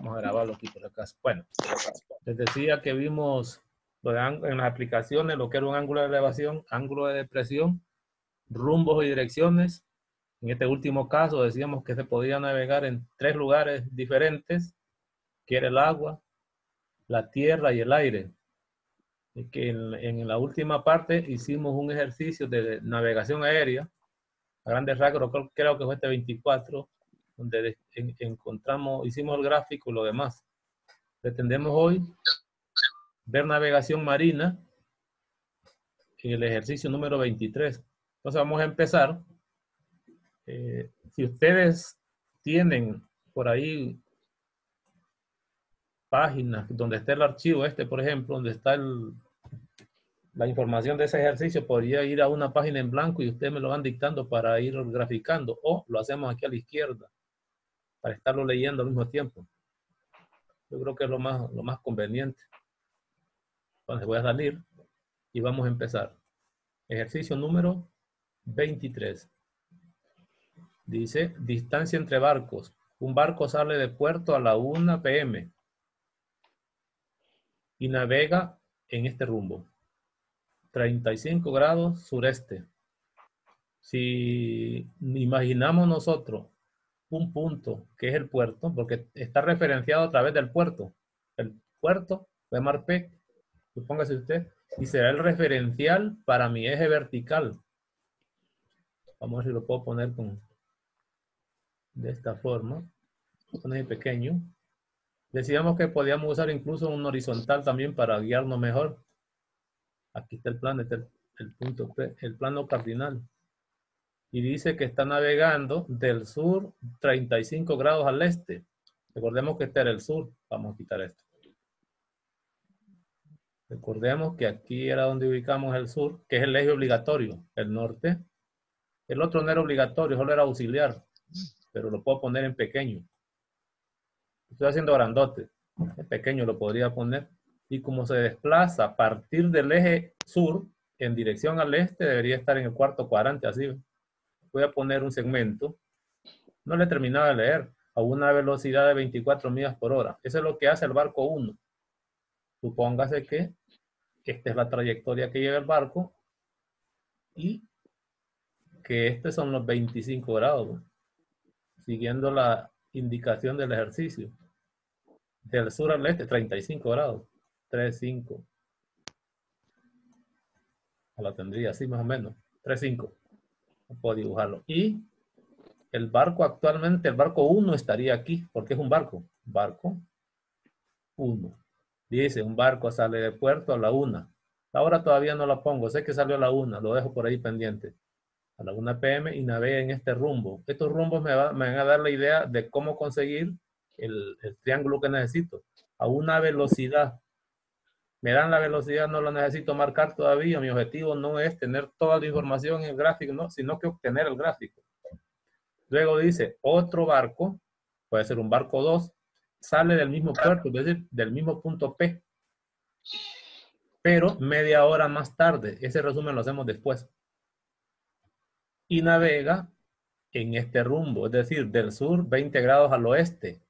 Vamos a grabarlo aquí por acá. Bueno, les decía que vimos en las aplicaciones lo que era un ángulo de elevación, ángulo de depresión, rumbos y direcciones. En este último caso decíamos que se podía navegar en tres lugares diferentes, que era el agua, la tierra y el aire. Y que en, en la última parte hicimos un ejercicio de navegación aérea, a grandes rasgos, creo que fue este 24, donde de- en- encontramos, hicimos el gráfico y lo demás. Pretendemos hoy ver navegación marina en el ejercicio número 23. Entonces vamos a empezar. Eh, si ustedes tienen por ahí páginas donde está el archivo este, por ejemplo, donde está la información de ese ejercicio, podría ir a una página en blanco y ustedes me lo van dictando para ir graficando o lo hacemos aquí a la izquierda para estarlo leyendo al mismo tiempo. Yo creo que es lo más, lo más conveniente. Entonces voy a salir y vamos a empezar. Ejercicio número 23. Dice, distancia entre barcos. Un barco sale de puerto a la 1 pm y navega en este rumbo. 35 grados sureste. Si imaginamos nosotros un punto que es el puerto, porque está referenciado a través del puerto. El puerto, P, supóngase usted, y será el referencial para mi eje vertical. Vamos a ver si lo puedo poner con de esta forma. Poner en pequeño. Decíamos que podíamos usar incluso un horizontal también para guiarnos mejor. Aquí está el plano, este es el, el punto P, el plano cardinal. Y dice que está navegando del sur 35 grados al este. Recordemos que este era el sur. Vamos a quitar esto. Recordemos que aquí era donde ubicamos el sur, que es el eje obligatorio, el norte. El otro no era obligatorio, solo era auxiliar, pero lo puedo poner en pequeño. Estoy haciendo grandote. En pequeño lo podría poner. Y como se desplaza a partir del eje sur en dirección al este, debería estar en el cuarto cuadrante, así. Voy a poner un segmento. No le he terminado de leer. A una velocidad de 24 millas por hora. Eso es lo que hace el barco 1. Supóngase que esta es la trayectoria que lleva el barco y que estos son los 25 grados, siguiendo la indicación del ejercicio. Del sur al este, 35 grados. 3, 5. La tendría así más o menos. 3, 5. Puedo dibujarlo. Y el barco actualmente, el barco 1 estaría aquí, porque es un barco. Barco 1. Dice, un barco sale de puerto a la 1. Ahora todavía no la pongo, sé que salió a la 1, lo dejo por ahí pendiente. A la 1 pm y navega en este rumbo. Estos rumbos me, va- me van a dar la idea de cómo conseguir el, el triángulo que necesito. A una velocidad. Me dan la velocidad, no lo necesito marcar todavía. Mi objetivo no es tener toda la información en el gráfico, no, sino que obtener el gráfico. Luego dice, otro barco, puede ser un barco 2, sale del mismo puerto, es decir, del mismo punto P. Pero media hora más tarde, ese resumen lo hacemos después. Y navega en este rumbo, es decir, del sur 20 grados al oeste.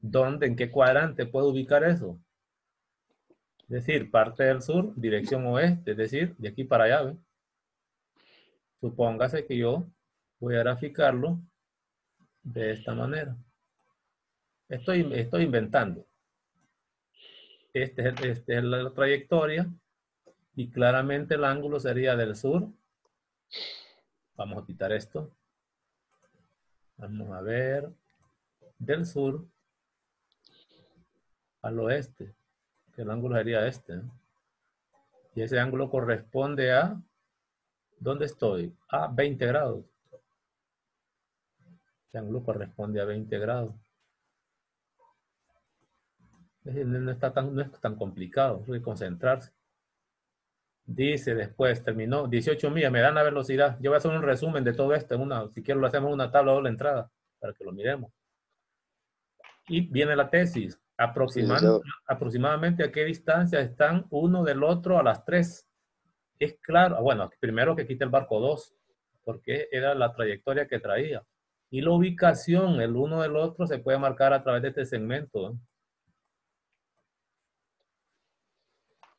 ¿Dónde, en qué cuadrante puedo ubicar eso? Es decir, parte del sur, dirección oeste, es decir, de aquí para allá. Supóngase que yo voy a graficarlo de esta manera. Estoy, estoy inventando. Este es, este es la trayectoria y claramente el ángulo sería del sur. Vamos a quitar esto. Vamos a ver. Del sur al oeste. El ángulo sería este. Y ese ángulo corresponde a... ¿Dónde estoy? A 20 grados. Ese ángulo corresponde a 20 grados. No está tan, no es tan complicado, hay que concentrarse. Dice después, terminó 18 millas, me dan la velocidad. Yo voy a hacer un resumen de todo esto. En una, si quiero, lo hacemos en una tabla doble entrada para que lo miremos. Y viene la tesis. Aproximando, aproximadamente a qué distancia están uno del otro a las tres Es claro, ah, bueno, primero que quita el barco 2, porque era la trayectoria que traía. Y la ubicación, el uno del otro, se puede marcar a través de este segmento.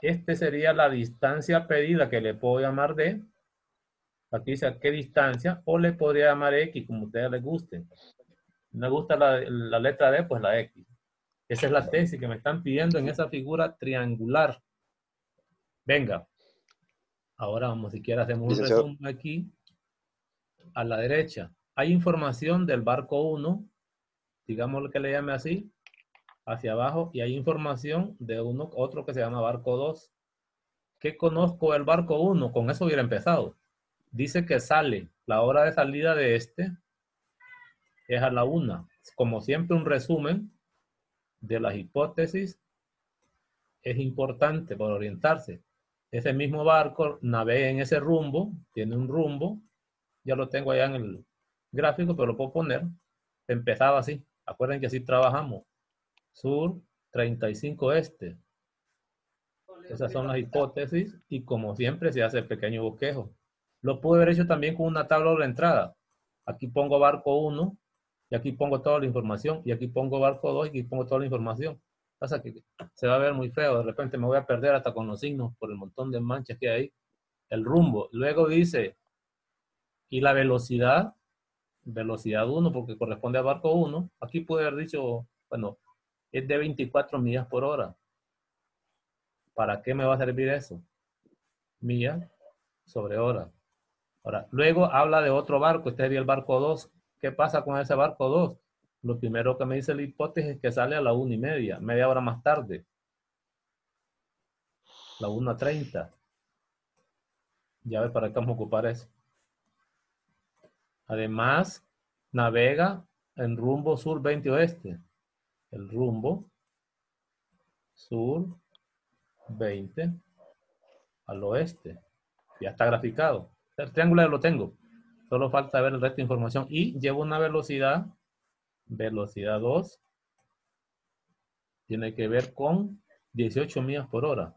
Este sería la distancia pedida que le puedo llamar D. Aquí dice a qué distancia, o le podría llamar X, como a ustedes les guste. Me gusta la, la letra D, pues la X. Esa es la tesis que me están pidiendo en esa figura triangular. Venga. Ahora vamos, si quiere hacemos un resumen aquí. A la derecha. Hay información del barco 1, digamos que le llame así, hacia abajo, y hay información de uno, otro que se llama barco 2. ¿Qué conozco el barco 1? Con eso hubiera empezado. Dice que sale, la hora de salida de este es a la 1. Como siempre, un resumen de las hipótesis es importante para orientarse. Ese mismo barco navega en ese rumbo, tiene un rumbo, ya lo tengo allá en el gráfico, pero lo puedo poner. Empezaba así, acuerden que así trabajamos. Sur, 35 este. Esas son las hipótesis y como siempre se hace el pequeño bosquejo. Lo pude haber hecho también con una tabla de entrada. Aquí pongo barco 1, y aquí pongo toda la información, y aquí pongo barco 2 y aquí pongo toda la información. Pasa que se va a ver muy feo, de repente me voy a perder hasta con los signos por el montón de manchas que hay. El rumbo. Luego dice, y la velocidad, velocidad 1 porque corresponde a barco 1. Aquí puede haber dicho, bueno, es de 24 millas por hora. ¿Para qué me va a servir eso? Millas sobre hora. Ahora, luego habla de otro barco, este sería el barco 2. ¿Qué pasa con ese barco 2? Lo primero que me dice la hipótesis es que sale a la una y media, media hora más tarde. La 1.30. Ya ve para qué vamos a ocupar eso. Además, navega en rumbo sur 20 oeste. El rumbo sur 20 al oeste. Ya está graficado. El triángulo ya lo tengo. Solo falta ver el resto de información. Y llevo una velocidad, velocidad 2, tiene que ver con 18 millas por hora.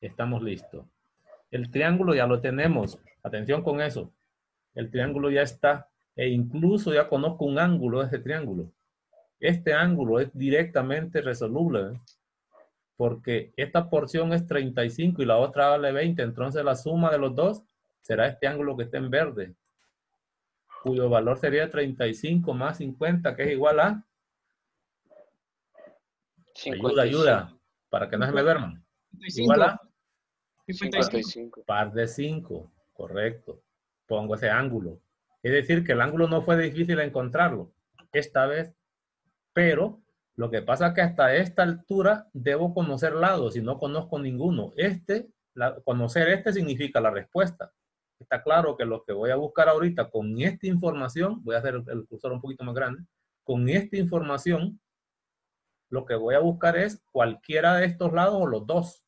Estamos listos. El triángulo ya lo tenemos. Atención con eso. El triángulo ya está. E incluso ya conozco un ángulo de ese triángulo. Este ángulo es directamente resoluble. Porque esta porción es 35 y la otra vale 20, entonces la suma de los dos será este ángulo que está en verde, cuyo valor sería 35 más 50, que es igual a... Ayuda, ayuda, para que no se me duerman. Igual a... 55. Par de 5, correcto. Pongo ese ángulo. Es decir, que el ángulo no fue difícil encontrarlo esta vez, pero lo que pasa es que hasta esta altura debo conocer lados y no conozco ninguno. Este, conocer este significa la respuesta. Está claro que lo que voy a buscar ahorita con esta información, voy a hacer el cursor un poquito más grande, con esta información, lo que voy a buscar es cualquiera de estos lados o los dos.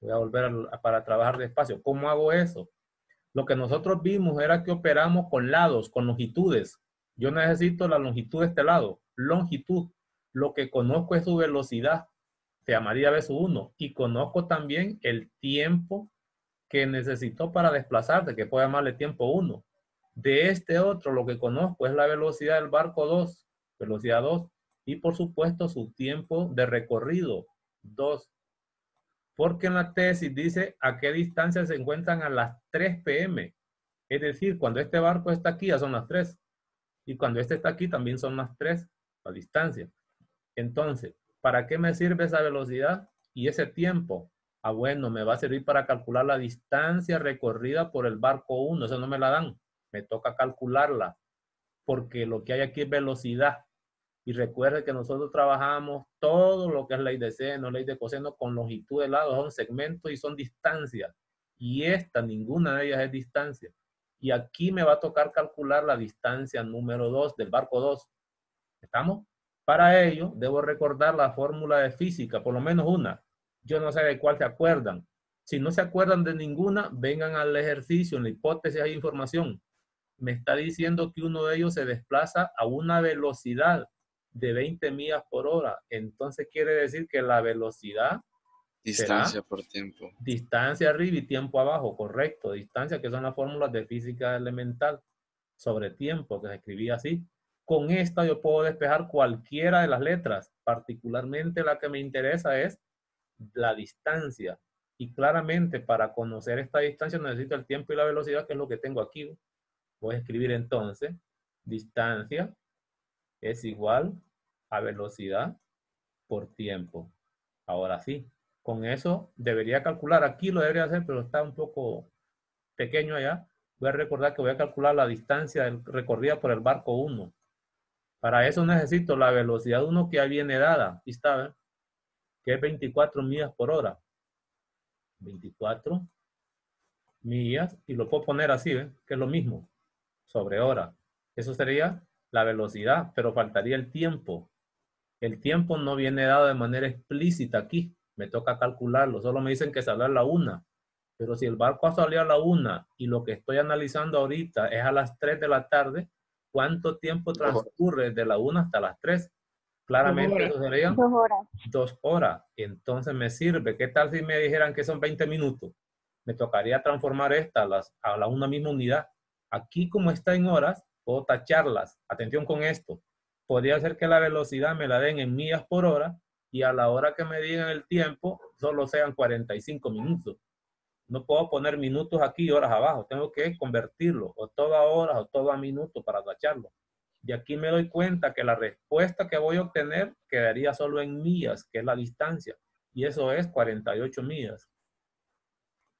Voy a volver para trabajar despacio. ¿Cómo hago eso? Lo que nosotros vimos era que operamos con lados, con longitudes. Yo necesito la longitud de este lado, longitud. Lo que conozco es su velocidad, se llamaría V1, y conozco también el tiempo que necesitó para desplazarse, que puede llamarle tiempo 1. De este otro, lo que conozco es la velocidad del barco 2, velocidad 2, y por supuesto su tiempo de recorrido 2. Porque en la tesis dice a qué distancia se encuentran a las 3 pm. Es decir, cuando este barco está aquí ya son las 3. Y cuando este está aquí también son las 3, la distancia. Entonces, ¿para qué me sirve esa velocidad y ese tiempo? Ah, bueno, me va a servir para calcular la distancia recorrida por el barco 1. Eso no me la dan. Me toca calcularla. Porque lo que hay aquí es velocidad. Y recuerde que nosotros trabajamos todo lo que es ley de seno, ley de coseno con longitud de lado. Son segmentos y son distancias. Y esta, ninguna de ellas es distancia. Y aquí me va a tocar calcular la distancia número 2 del barco 2. ¿Estamos? Para ello, debo recordar la fórmula de física, por lo menos una. Yo no sé de cuál se acuerdan. Si no se acuerdan de ninguna, vengan al ejercicio. En la hipótesis hay información. Me está diciendo que uno de ellos se desplaza a una velocidad de 20 millas por hora. Entonces quiere decir que la velocidad... Distancia por tiempo. Distancia arriba y tiempo abajo, correcto. Distancia, que son las fórmulas de física elemental sobre tiempo, que se escribía así Con esta yo puedo despejar cualquiera de las letras. Particularmente la que me interesa es la distancia. Y claramente para conocer esta distancia necesito el tiempo y la velocidad, que es lo que tengo aquí. Voy a escribir entonces, distancia es igual a velocidad por tiempo. Ahora sí, con eso debería calcular. Aquí lo debería hacer, pero está un poco pequeño allá. Voy a recordar que voy a calcular la distancia recorrida por el barco 1. Para eso necesito la velocidad 1 que ya viene dada. Aquí está, que es 24 millas por hora. 24 millas y lo puedo poner así, que es lo mismo, sobre hora. Eso sería la velocidad, pero faltaría el tiempo. El tiempo no viene dado de manera explícita aquí. Me toca calcularlo. Solo me dicen que sale a la una. Pero si el barco ha salido a la una y lo que estoy analizando ahorita es a las 3 de la tarde, ¿cuánto tiempo transcurre de la una hasta las 3? Claramente eso serían Dos horas. dos horas. Entonces me sirve. ¿Qué tal si me dijeran que son 20 minutos? Me tocaría transformar esta a, las, a la una misma unidad. Aquí como está en horas, puedo tacharlas. Atención con esto. Podría ser que la velocidad me la den en millas por hora y a la hora que me digan el tiempo solo sean 45 minutos. No puedo poner minutos aquí y horas abajo. Tengo que convertirlo o todo a horas o todo a minutos para tacharlo. Y aquí me doy cuenta que la respuesta que voy a obtener quedaría solo en millas, que es la distancia. Y eso es 48 millas.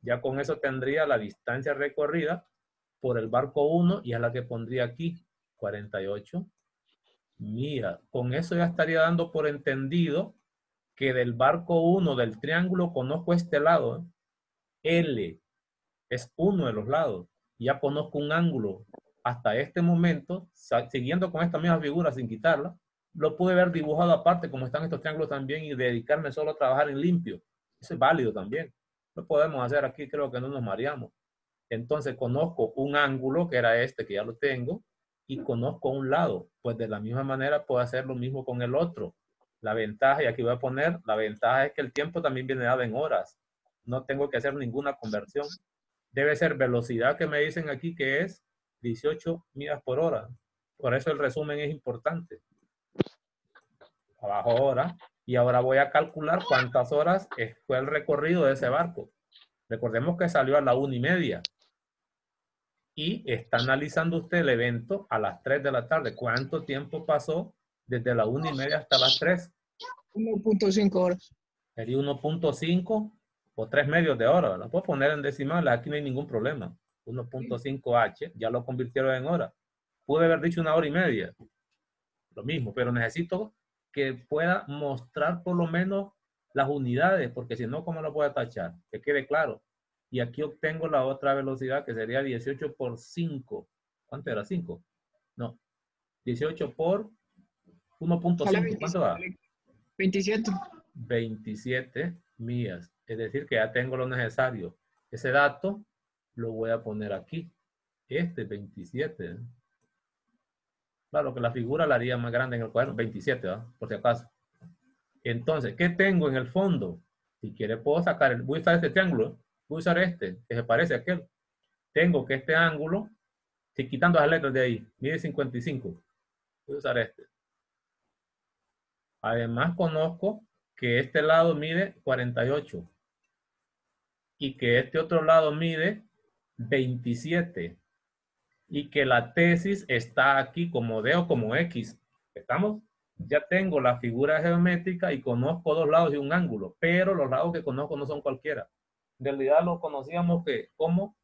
Ya con eso tendría la distancia recorrida por el barco 1 y es la que pondría aquí, 48 millas. Con eso ya estaría dando por entendido que del barco 1 del triángulo conozco este lado. L es uno de los lados. Ya conozco un ángulo hasta este momento, siguiendo con esta misma figura sin quitarla, lo pude ver dibujado aparte como están estos triángulos también y dedicarme solo a trabajar en limpio. Eso es válido también. Lo podemos hacer aquí, creo que no nos mareamos. Entonces conozco un ángulo que era este, que ya lo tengo, y conozco un lado. Pues de la misma manera puedo hacer lo mismo con el otro. La ventaja, y aquí voy a poner, la ventaja es que el tiempo también viene dado en horas. No tengo que hacer ninguna conversión. Debe ser velocidad que me dicen aquí que es 18 millas por hora. Por eso el resumen es importante. Abajo hora. Y ahora voy a calcular cuántas horas fue el recorrido de ese barco. Recordemos que salió a la una y media. Y está analizando usted el evento a las 3 de la tarde. ¿Cuánto tiempo pasó desde la una y media hasta las 3? 1.5 horas. Sería 1.5 o 3 medios de hora. La puedo poner en decimales, aquí no hay ningún problema. 1.5H, ya lo convirtieron en hora. Pude haber dicho una hora y media, lo mismo, pero necesito que pueda mostrar por lo menos las unidades, porque si no, ¿cómo lo puedo tachar? Que quede claro. Y aquí obtengo la otra velocidad que sería 18 por 5. ¿Cuánto era? 5. No. 18 por 1.5. ¿Cuánto da? 27. 27 millas. Es decir, que ya tengo lo necesario. Ese dato lo voy a poner aquí. Este 27. Claro que la figura la haría más grande en el cuaderno. 27, por si acaso. Entonces, ¿qué tengo en el fondo? Si quiere puedo sacar, el, voy a usar este triángulo. Voy a usar este, que se parece a aquel. Tengo que este ángulo, si quitando las letras de ahí, mide 55. Voy a usar este. Además conozco que este lado mide 48 y que este otro lado mide 27 y que la tesis está aquí como D o como X. ¿Estamos? Ya tengo la figura geométrica y conozco dos lados y un ángulo, pero los lados que conozco no son cualquiera. En realidad lo conocíamos que como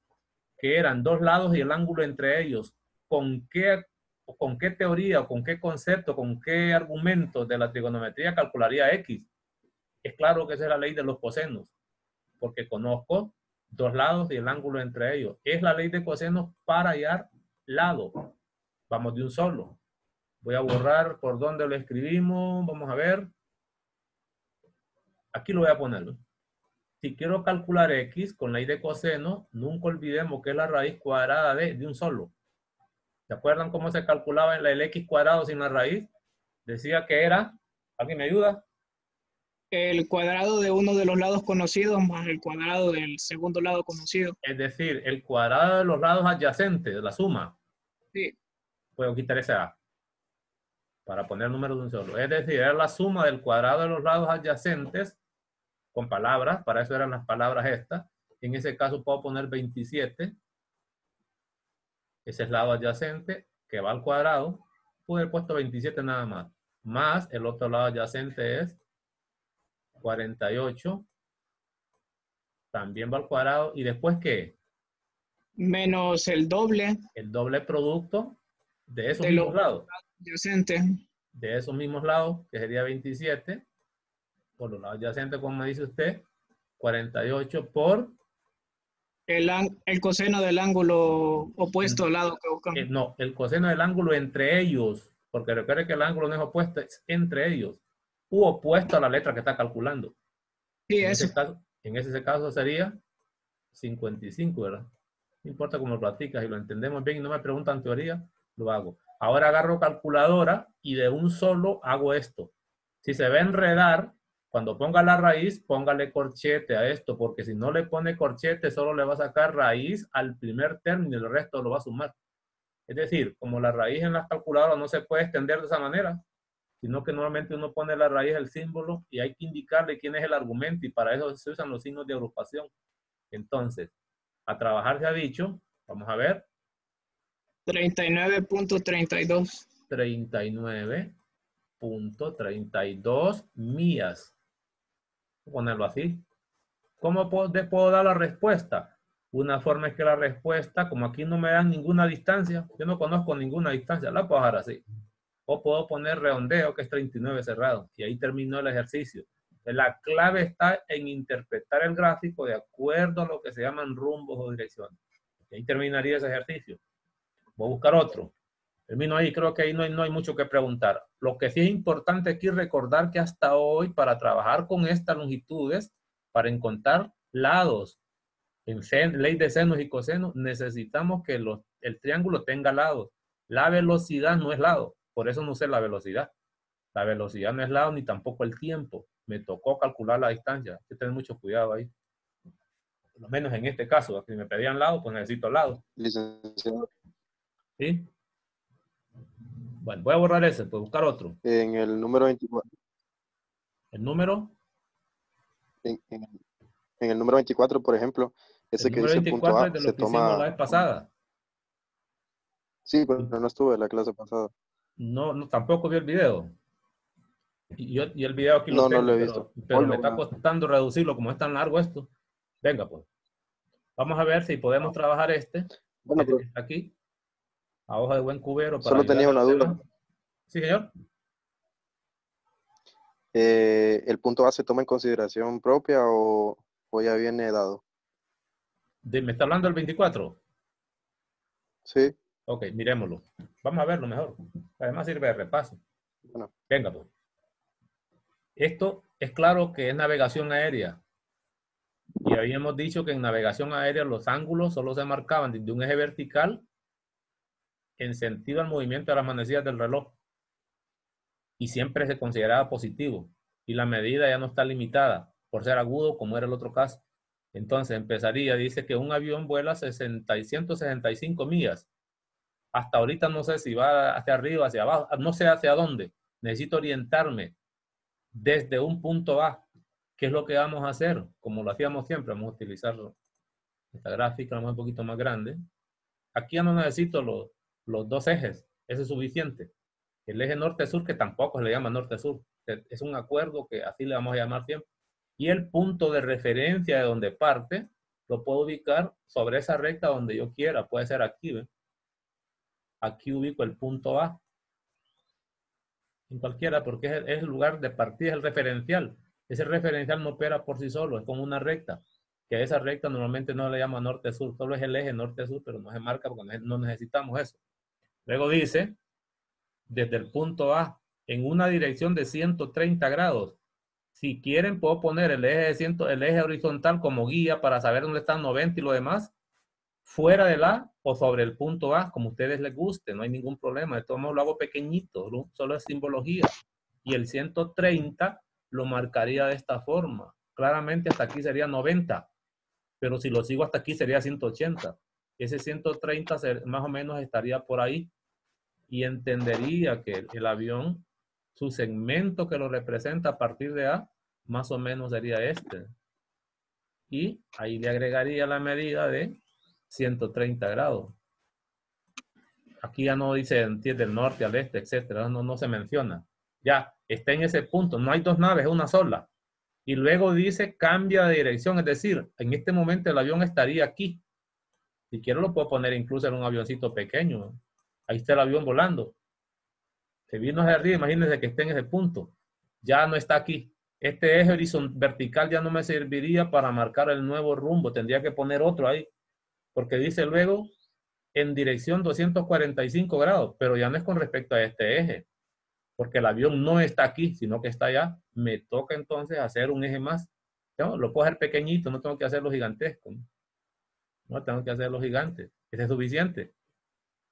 que eran dos lados y el ángulo entre ellos. ¿Con qué, con qué teoría o con qué concepto, con qué argumento de la trigonometría calcularía X? Es claro que esa es la ley de los cosenos, porque conozco dos lados y el ángulo entre ellos. Es la ley de coseno para hallar lado. Vamos de un solo. Voy a borrar por donde lo escribimos. Vamos a ver. Aquí lo voy a poner. Si quiero calcular x con ley de coseno, nunca olvidemos que es la raíz cuadrada de, de un solo. ¿Se acuerdan cómo se calculaba el x cuadrado sin la raíz? Decía que era, ¿alguien me ayuda? El cuadrado de uno de los lados conocidos más el cuadrado del segundo lado conocido. Es decir, el cuadrado de los lados adyacentes, la suma. Sí. Puedo quitar ese A. para poner números de un solo. Es decir, era la suma del cuadrado de los lados adyacentes con palabras, para eso eran las palabras estas. En ese caso puedo poner 27. Ese es lado adyacente que va al cuadrado. Pude haber puesto 27 nada más. Más el otro lado adyacente es 48. También va al cuadrado. ¿Y después qué? Menos el doble. El doble producto de esos mismos lados. Adyacentes. De esos mismos lados, que sería 27 por los lados adyacentes, como dice usted, 48 por... El, el coseno del ángulo opuesto al lado que buscamos. Eh, no, el coseno del ángulo entre ellos, porque recuerde que el ángulo no es opuesto, es entre ellos, u opuesto a la letra que está calculando. Sí, en, eso. ese caso, en ese caso sería 55, ¿verdad? No importa cómo lo platicas y lo entendemos bien y no me preguntan teoría, lo hago. Ahora agarro calculadora y de un solo hago esto. Si se va a enredar, cuando ponga la raíz, póngale corchete a esto, porque si no le pone corchete, solo le va a sacar raíz al primer término y el resto lo va a sumar. Es decir, como la raíz en las calculadoras no se puede extender de esa manera, sino que normalmente uno pone la raíz del símbolo y hay que indicarle quién es el argumento y para eso se usan los signos de agrupación. Entonces, a trabajar se ha dicho, vamos a ver. 39.32. 39.32 millas ponerlo así. ¿Cómo puedo, puedo, dar la respuesta? Una forma es que la respuesta, como aquí no me dan ninguna distancia, yo no conozco ninguna distancia, la puedo dejar así. O puedo poner redondeo, que es 39 cerrado, y ahí terminó el ejercicio. La clave está en interpretar el gráfico de acuerdo a lo que se llaman rumbos o direcciones. Y ahí terminaría ese ejercicio. Voy a buscar otro. Termino ahí, creo que ahí no hay, no hay mucho que preguntar. Lo que sí es importante aquí recordar que hasta hoy, para trabajar con estas longitudes, para encontrar lados en ley de senos y cosenos, necesitamos que el triángulo tenga lados. La velocidad no es lado, por eso no sé la velocidad. La velocidad no es lado ni tampoco el tiempo. Me tocó calcular la distancia. Hay que tener mucho cuidado ahí. Por lo menos en este caso, si me pedían lado, pues necesito lado. Licenciado. ¿Sí? Bueno, voy a borrar ese, pues buscar otro. En el número 24. ¿El número? En, en, en el número 24, por ejemplo, ese el que número dice 24 punto A, es de lo se que hicimos la toma... vez pasada. Sí, pero no estuve en la clase pasada. No, no tampoco vi el video. Y, yo, y el video aquí lo No, no tengo, lo he visto. pero, me lo está costando reducirlo, como es tan largo esto. Venga, pues. Vamos a ver si podemos trabajar este. Bueno, este pero aquí. A hoja de buen cubero. para Solo tenía una duda. Sí, señor. eh, ¿el punto A se toma en consideración propia o, o ya viene dado? De- ¿Me está hablando el 24? Sí, Ok, miremoslo. Vamos a verlo mejor. Además sirve de repaso. bueno, Venga, pues. Esto es claro que es navegación aérea. Y habíamos dicho que en navegación aérea los ángulos solo se marcaban desde un eje vertical en sentido al movimiento de las manecillas del reloj. Y siempre se consideraba positivo. Y la medida ya no está limitada por ser agudo como era el otro caso. Entonces empezaría, dice que un avión vuela 60 y 165 millas. Hasta ahorita no sé si va hacia arriba, hacia abajo, no sé hacia dónde. Necesito orientarme desde un punto A. ¿Qué es lo que vamos a hacer? Como lo hacíamos siempre, vamos a utilizar esta gráfica, vamos un poquito más grande. Aquí ya no necesito los, dos ejes, eso es suficiente. El eje norte-sur, que tampoco se le llama norte-sur, es un acuerdo que así le vamos a llamar siempre. Y el punto de referencia de donde parte, lo puedo ubicar sobre esa recta donde yo quiera, puede ser aquí. Aquí ubico el punto A. En cualquiera, porque es el, lugar de partida, es el referencial. Ese referencial no opera por sí solo, es como una recta. Que esa recta normalmente no le llama norte-sur, solo es el eje norte-sur, pero no se marca porque no necesitamos eso. Luego dice, desde el punto A, en una dirección de 130 grados. Si quieren, puedo poner el eje, de ciento, el eje horizontal como guía para saber dónde están 90 y lo demás fuera del A o sobre el punto A, como a ustedes les guste, no hay ningún problema. De todos modos lo hago pequeñito, solo es simbología. Y el 130 lo marcaría de esta forma. Claramente hasta aquí sería 90, pero si lo sigo hasta aquí sería 180. Ese 130 más o menos estaría por ahí. y entendería que el avión, su segmento que lo representa a partir de A, más o menos sería este. Y ahí le agregaría la medida de 130 grados. Aquí ya no dice del norte al este, etcétera, no, no se menciona. Ya, está en ese punto, no hay dos naves, es una sola. Y luego dice cambia de dirección, es decir, en este momento el avión estaría aquí. Si quiero lo puedo poner incluso en un avioncito pequeño. Ahí está el avión volando. Se vino hacia arriba, imagínense que esté en ese punto. Ya no está aquí. Este eje horizontal vertical ya no me serviría para marcar el nuevo rumbo. Tendría que poner otro ahí. Porque dice luego en dirección 245 grados, pero ya no es con respecto a este eje porque el avión no está aquí, sino que está allá, me toca entonces hacer un eje más. Lo puedo hacer pequeñito, no tengo que hacerlo gigantesco. No, tengo que hacerlo gigante. Ese es suficiente.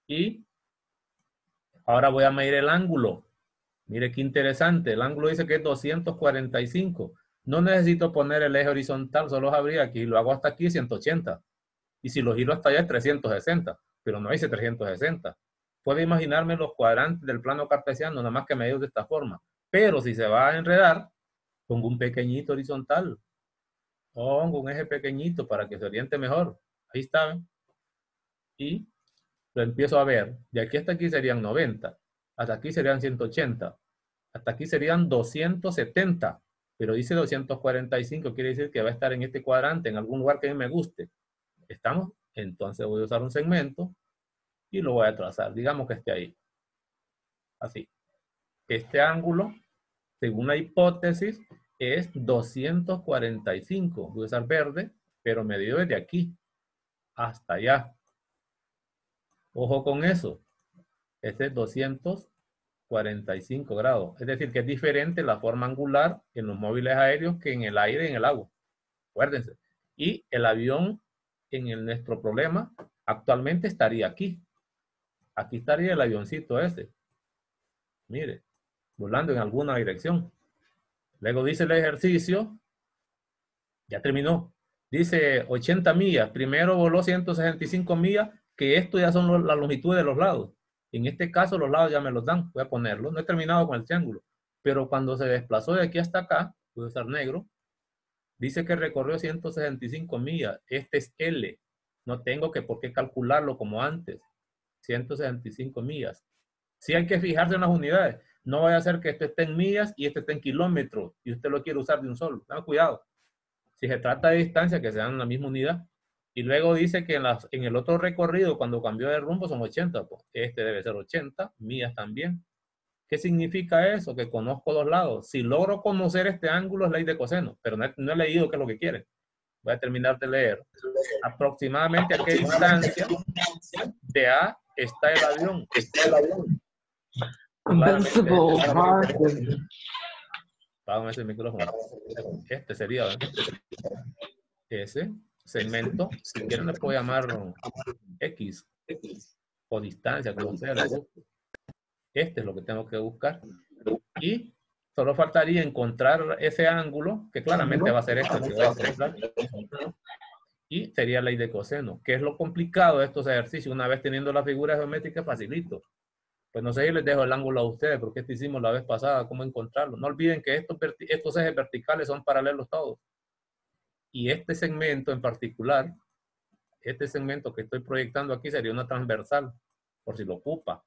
Y ahora voy a medir el ángulo. Mire qué interesante. El ángulo dice que es 245. No necesito poner el eje horizontal, solo habría aquí. Lo hago hasta aquí, 180. Y si lo giro hasta allá es 360. Pero no dice 360 puede imaginarme los cuadrantes del plano cartesiano, nada más que medio de esta forma. Pero si se va a enredar, pongo un pequeñito horizontal. Pongo un eje pequeñito para que se oriente mejor. Ahí está. Y lo empiezo a ver. De aquí hasta aquí serían 90. Hasta aquí serían 180. Hasta aquí serían 270. Pero dice 245, quiere decir que va a estar en este cuadrante, en algún lugar que a mí me guste. ¿Estamos? Entonces voy a usar un segmento y lo voy a trazar. Digamos que esté ahí. Así. Este ángulo, según la hipótesis, es 245. Voy a usar verde, pero medido desde aquí hasta allá. Ojo con eso. Este es 245 grados. Es decir, que es diferente la forma angular en los móviles aéreos que en el aire y en el agua. Acuérdense. Y el avión, en nuestro problema, actualmente estaría aquí. Aquí estaría el avioncito ese. Mire, volando en alguna dirección. Luego dice el ejercicio, ya terminó. Dice 80 millas. Primero voló 165 millas, que esto ya son la longitud de los lados. En este caso los lados ya me los dan. Voy a ponerlo. No he terminado con el triángulo. Pero cuando se desplazó de aquí hasta acá, puede ser negro, dice que recorrió 165 millas. Este es L. No tengo que por qué calcularlo como antes. 165 millas. Sí hay que fijarse en las unidades. No vaya a ser que esto esté en millas y este esté en kilómetros y usted lo quiere usar de un solo. Tenga cuidado. Si se trata de distancia, que sean la misma unidad. Y luego dice que en el otro recorrido, cuando cambió de rumbo, son 80. Pues este debe ser 80, millas también. ¿Qué significa eso? Que conozco dos lados. Si logro conocer este ángulo, es ley de coseno, pero no he, no he leído qué es lo que quiere. Voy a terminar de leer. Aproximadamente a qué distancia de A está el avión. Está el avión. Vamos ese micrófono. Este sería ese segmento. Si quieren le puedo llamar X o distancia, como sea. Este es lo que tengo que buscar. Y solo faltaría encontrar ese ángulo, que claramente va a ser este y sería ley de coseno. ¿Qué es lo complicado de estos ejercicios? Una vez teniendo la figura geométrica, facilito. Pues no sé, yo les dejo el ángulo a ustedes, porque este hicimos la vez pasada, cómo encontrarlo. No olviden que estos, estos ejes verticales son paralelos todos. Y este segmento en particular, este segmento que estoy proyectando aquí sería una transversal, por si lo ocupa.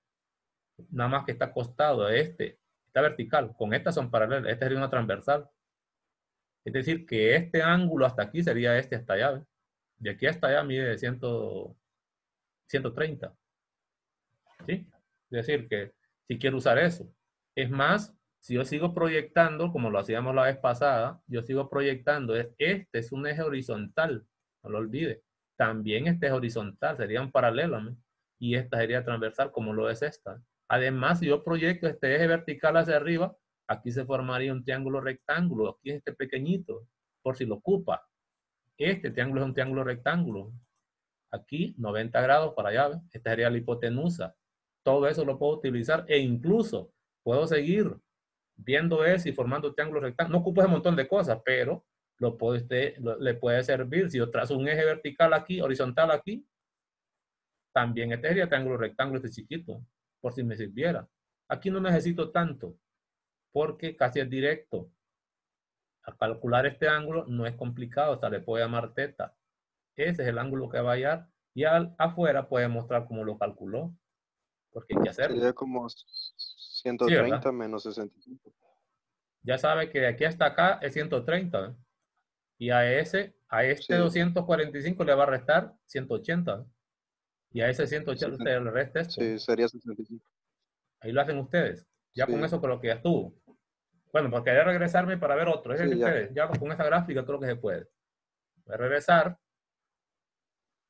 Nada más que está acostado a este, está vertical. Con estas son paralelas. Esta sería una transversal. Es decir, que este ángulo hasta aquí sería este hasta allá. De aquí hasta allá mide 100, 130. ¿Sí? Es decir, que si quiero usar eso. Es más, si yo sigo proyectando, como lo hacíamos la vez pasada, yo sigo proyectando, este es un eje horizontal, no lo olvide. También este es horizontal, sería un paralelo, y esta sería transversal como lo es esta. Además, si yo proyecto este eje vertical hacia arriba, aquí se formaría un triángulo rectángulo, aquí es este pequeñito, por si lo ocupa. Este triángulo es un triángulo rectángulo. Aquí 90 grados para allá. Esta sería la hipotenusa. Todo eso lo puedo utilizar e incluso puedo seguir viendo eso y formando triángulos rectángulos. No ocupo ese montón de cosas, pero lo puede usted, le puede servir. Si yo trazo un eje vertical aquí, horizontal aquí, también este sería triángulo rectángulo, este chiquito. Por si me sirviera. Aquí no necesito tanto, porque casi es directo. A calcular este ángulo no es complicado, hasta le puedo llamar teta. Ese es el ángulo que va a hallar y al, afuera puede mostrar cómo lo calculó, porque hay que hacerlo. Sería como 130 menos 65. Ya sabe que de aquí hasta acá es 130. ¿eh? Y a ese, a este 245 le va a restar 180. Y a ese 180 le resta esto. Sí, sería 65. Ahí lo hacen ustedes. Ya con eso creo que ya estuvo. Bueno, porque quería regresarme para ver otro. ya. ya con esa gráfica creo que se puede. Voy a regresar.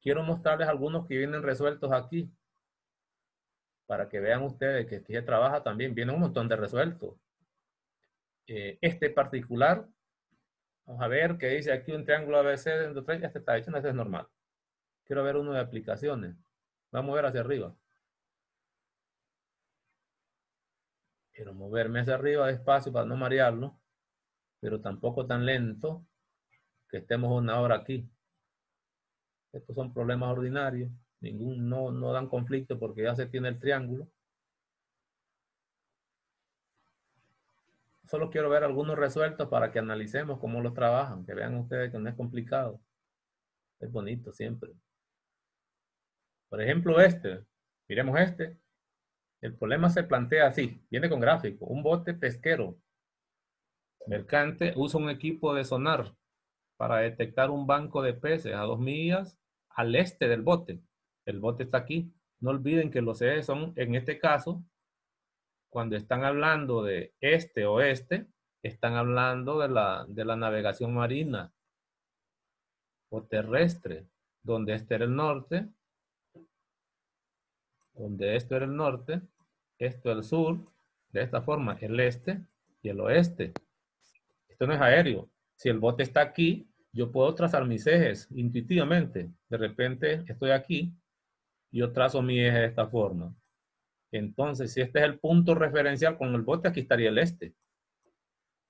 Quiero mostrarles algunos que vienen resueltos aquí. Para que vean ustedes que aquí se trabaja también. Viene un montón de resueltos. Eh, este particular Vamos a ver qué dice aquí un triángulo ABC dentro de Este está hecho, no, este es normal. Quiero ver uno de aplicaciones. Vamos a mover hacia arriba. Quiero moverme hacia arriba despacio para no marearlo, pero tampoco tan lento que estemos una hora aquí. Estos son problemas ordinarios. Ningún, no, no dan conflicto porque ya se tiene el triángulo. solo quiero ver algunos resueltos para que analicemos cómo los trabajan, que vean ustedes que no es complicado. Es bonito siempre. Por ejemplo, este. Miremos este. El problema se plantea así. Viene con gráfico. Un bote pesquero. Mercante usa un equipo de sonar para detectar un banco de peces a dos millas al este del bote. El bote está aquí. No olviden que los ejes son, en este caso, cuando están hablando de este-oeste, están hablando de la, de la navegación marina o terrestre, donde este era el norte, donde esto era el norte, esto el sur, de esta forma el este y el oeste. Esto no es aéreo. Si el bote está aquí, yo puedo trazar mis ejes intuitivamente. De repente estoy aquí, yo trazo mi eje de esta forma. Entonces, si este es el punto referencial con el bote, aquí estaría el este.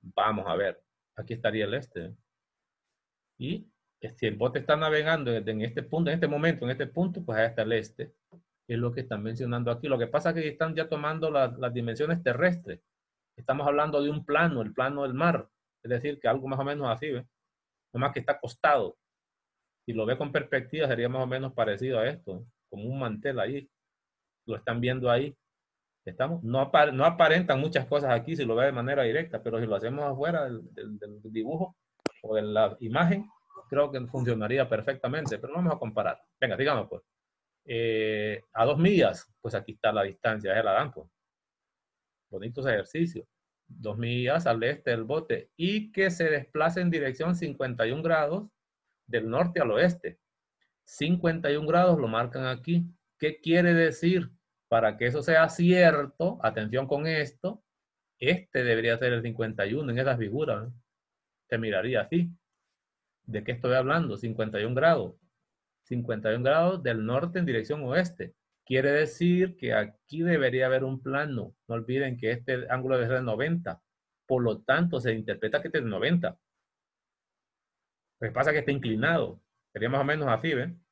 Vamos a ver, aquí estaría el este. Y si el bote está navegando en este punto, en este momento, en este punto, pues ahí está el este. Es lo que están mencionando aquí. Lo que pasa es que están ya tomando las dimensiones terrestres. Estamos hablando de un plano, el plano del mar. Es decir, que algo más o menos así, ¿ve? Nomás que está acostado. Si lo ve con perspectiva, sería más o menos parecido a esto, como un mantel ahí lo están viendo ahí. ¿Estamos? No, no aparentan muchas cosas aquí si lo ve de manera directa, pero si lo hacemos afuera del, dibujo o de la imagen, creo que funcionaría perfectamente, pero vamos a comparar. Venga, digamos pues. Eh, a dos millas, pues aquí está la distancia, dan pues. Bonitos ejercicios. Dos millas al este del bote y que se desplace en dirección 51 grados del norte al oeste. 51 grados lo marcan aquí. ¿Qué quiere decir? Para que eso sea cierto, atención con esto, este debería ser el 51 en esa figura. Se miraría así. ¿De qué estoy hablando? 51 grados. 51 grados del norte en dirección oeste. Quiere decir que aquí debería haber un plano. No olviden que este ángulo debe ser 90. Por lo tanto, se interpreta que este es 90. Lo pasa que está inclinado. Sería más o menos así, ¿ven?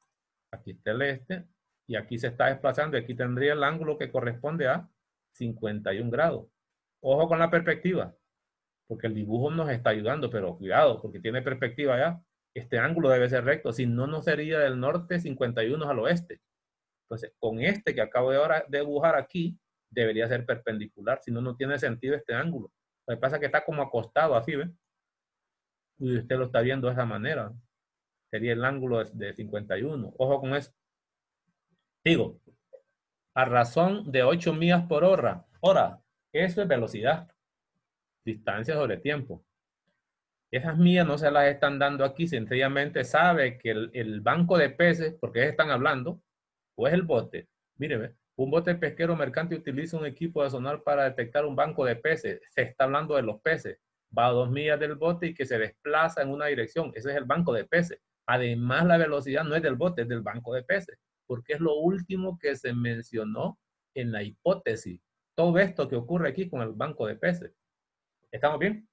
Aquí está el este, y aquí se está desplazando. Aquí tendría el ángulo que corresponde a 51 grados. Ojo con la perspectiva, porque el dibujo nos está ayudando, pero cuidado, porque tiene perspectiva ya. Este ángulo debe ser recto, si no, no sería del norte 51 al oeste. Entonces, con este que acabo de, ahora dibujar aquí, debería ser perpendicular, si no, no tiene sentido este ángulo. Lo que pasa es que está como acostado así, ¿ve? Y usted lo está viendo de esa manera. Sería el ángulo de 51. Ojo con eso. Digo, a razón de 8 millas por hora. Hora, eso es velocidad. Distancia sobre tiempo. Esas millas no se las están dando aquí, sencillamente sabe que el, banco de peces, porque están hablando, o es el bote. Mire, un bote pesquero mercante utiliza un equipo de sonar para detectar un banco de peces. Se está hablando de los peces. Va a dos millas del bote y que se desplaza en una dirección. Ese es el banco de peces. Además, la velocidad no es del bote, es del banco de peces porque es lo último que se mencionó en la hipótesis. Todo esto que ocurre aquí con el banco de peces. ¿Estamos bien?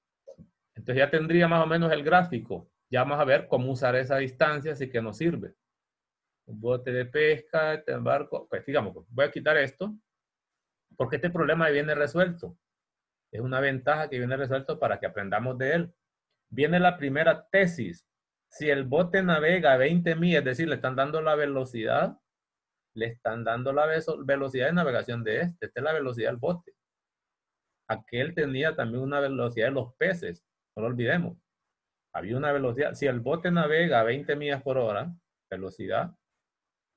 Entonces ya tendría más o menos el gráfico. Ya vamos a ver cómo usar esa distancia, así que nos sirve. Un bote de pesca, este barco, pues digamos, voy a quitar esto Porque este problema viene resuelto. Es una ventaja que viene resuelto para que aprendamos de él. Viene la primera tesis. Si el bote navega a 20 millas, es decir, le están dando la velocidad, le están dando la velocidad de navegación de este. Esta es la velocidad del bote. Aquel tenía también una velocidad de los peces. No lo olvidemos. Había una velocidad. Si el bote navega a 20 millas por hora, velocidad,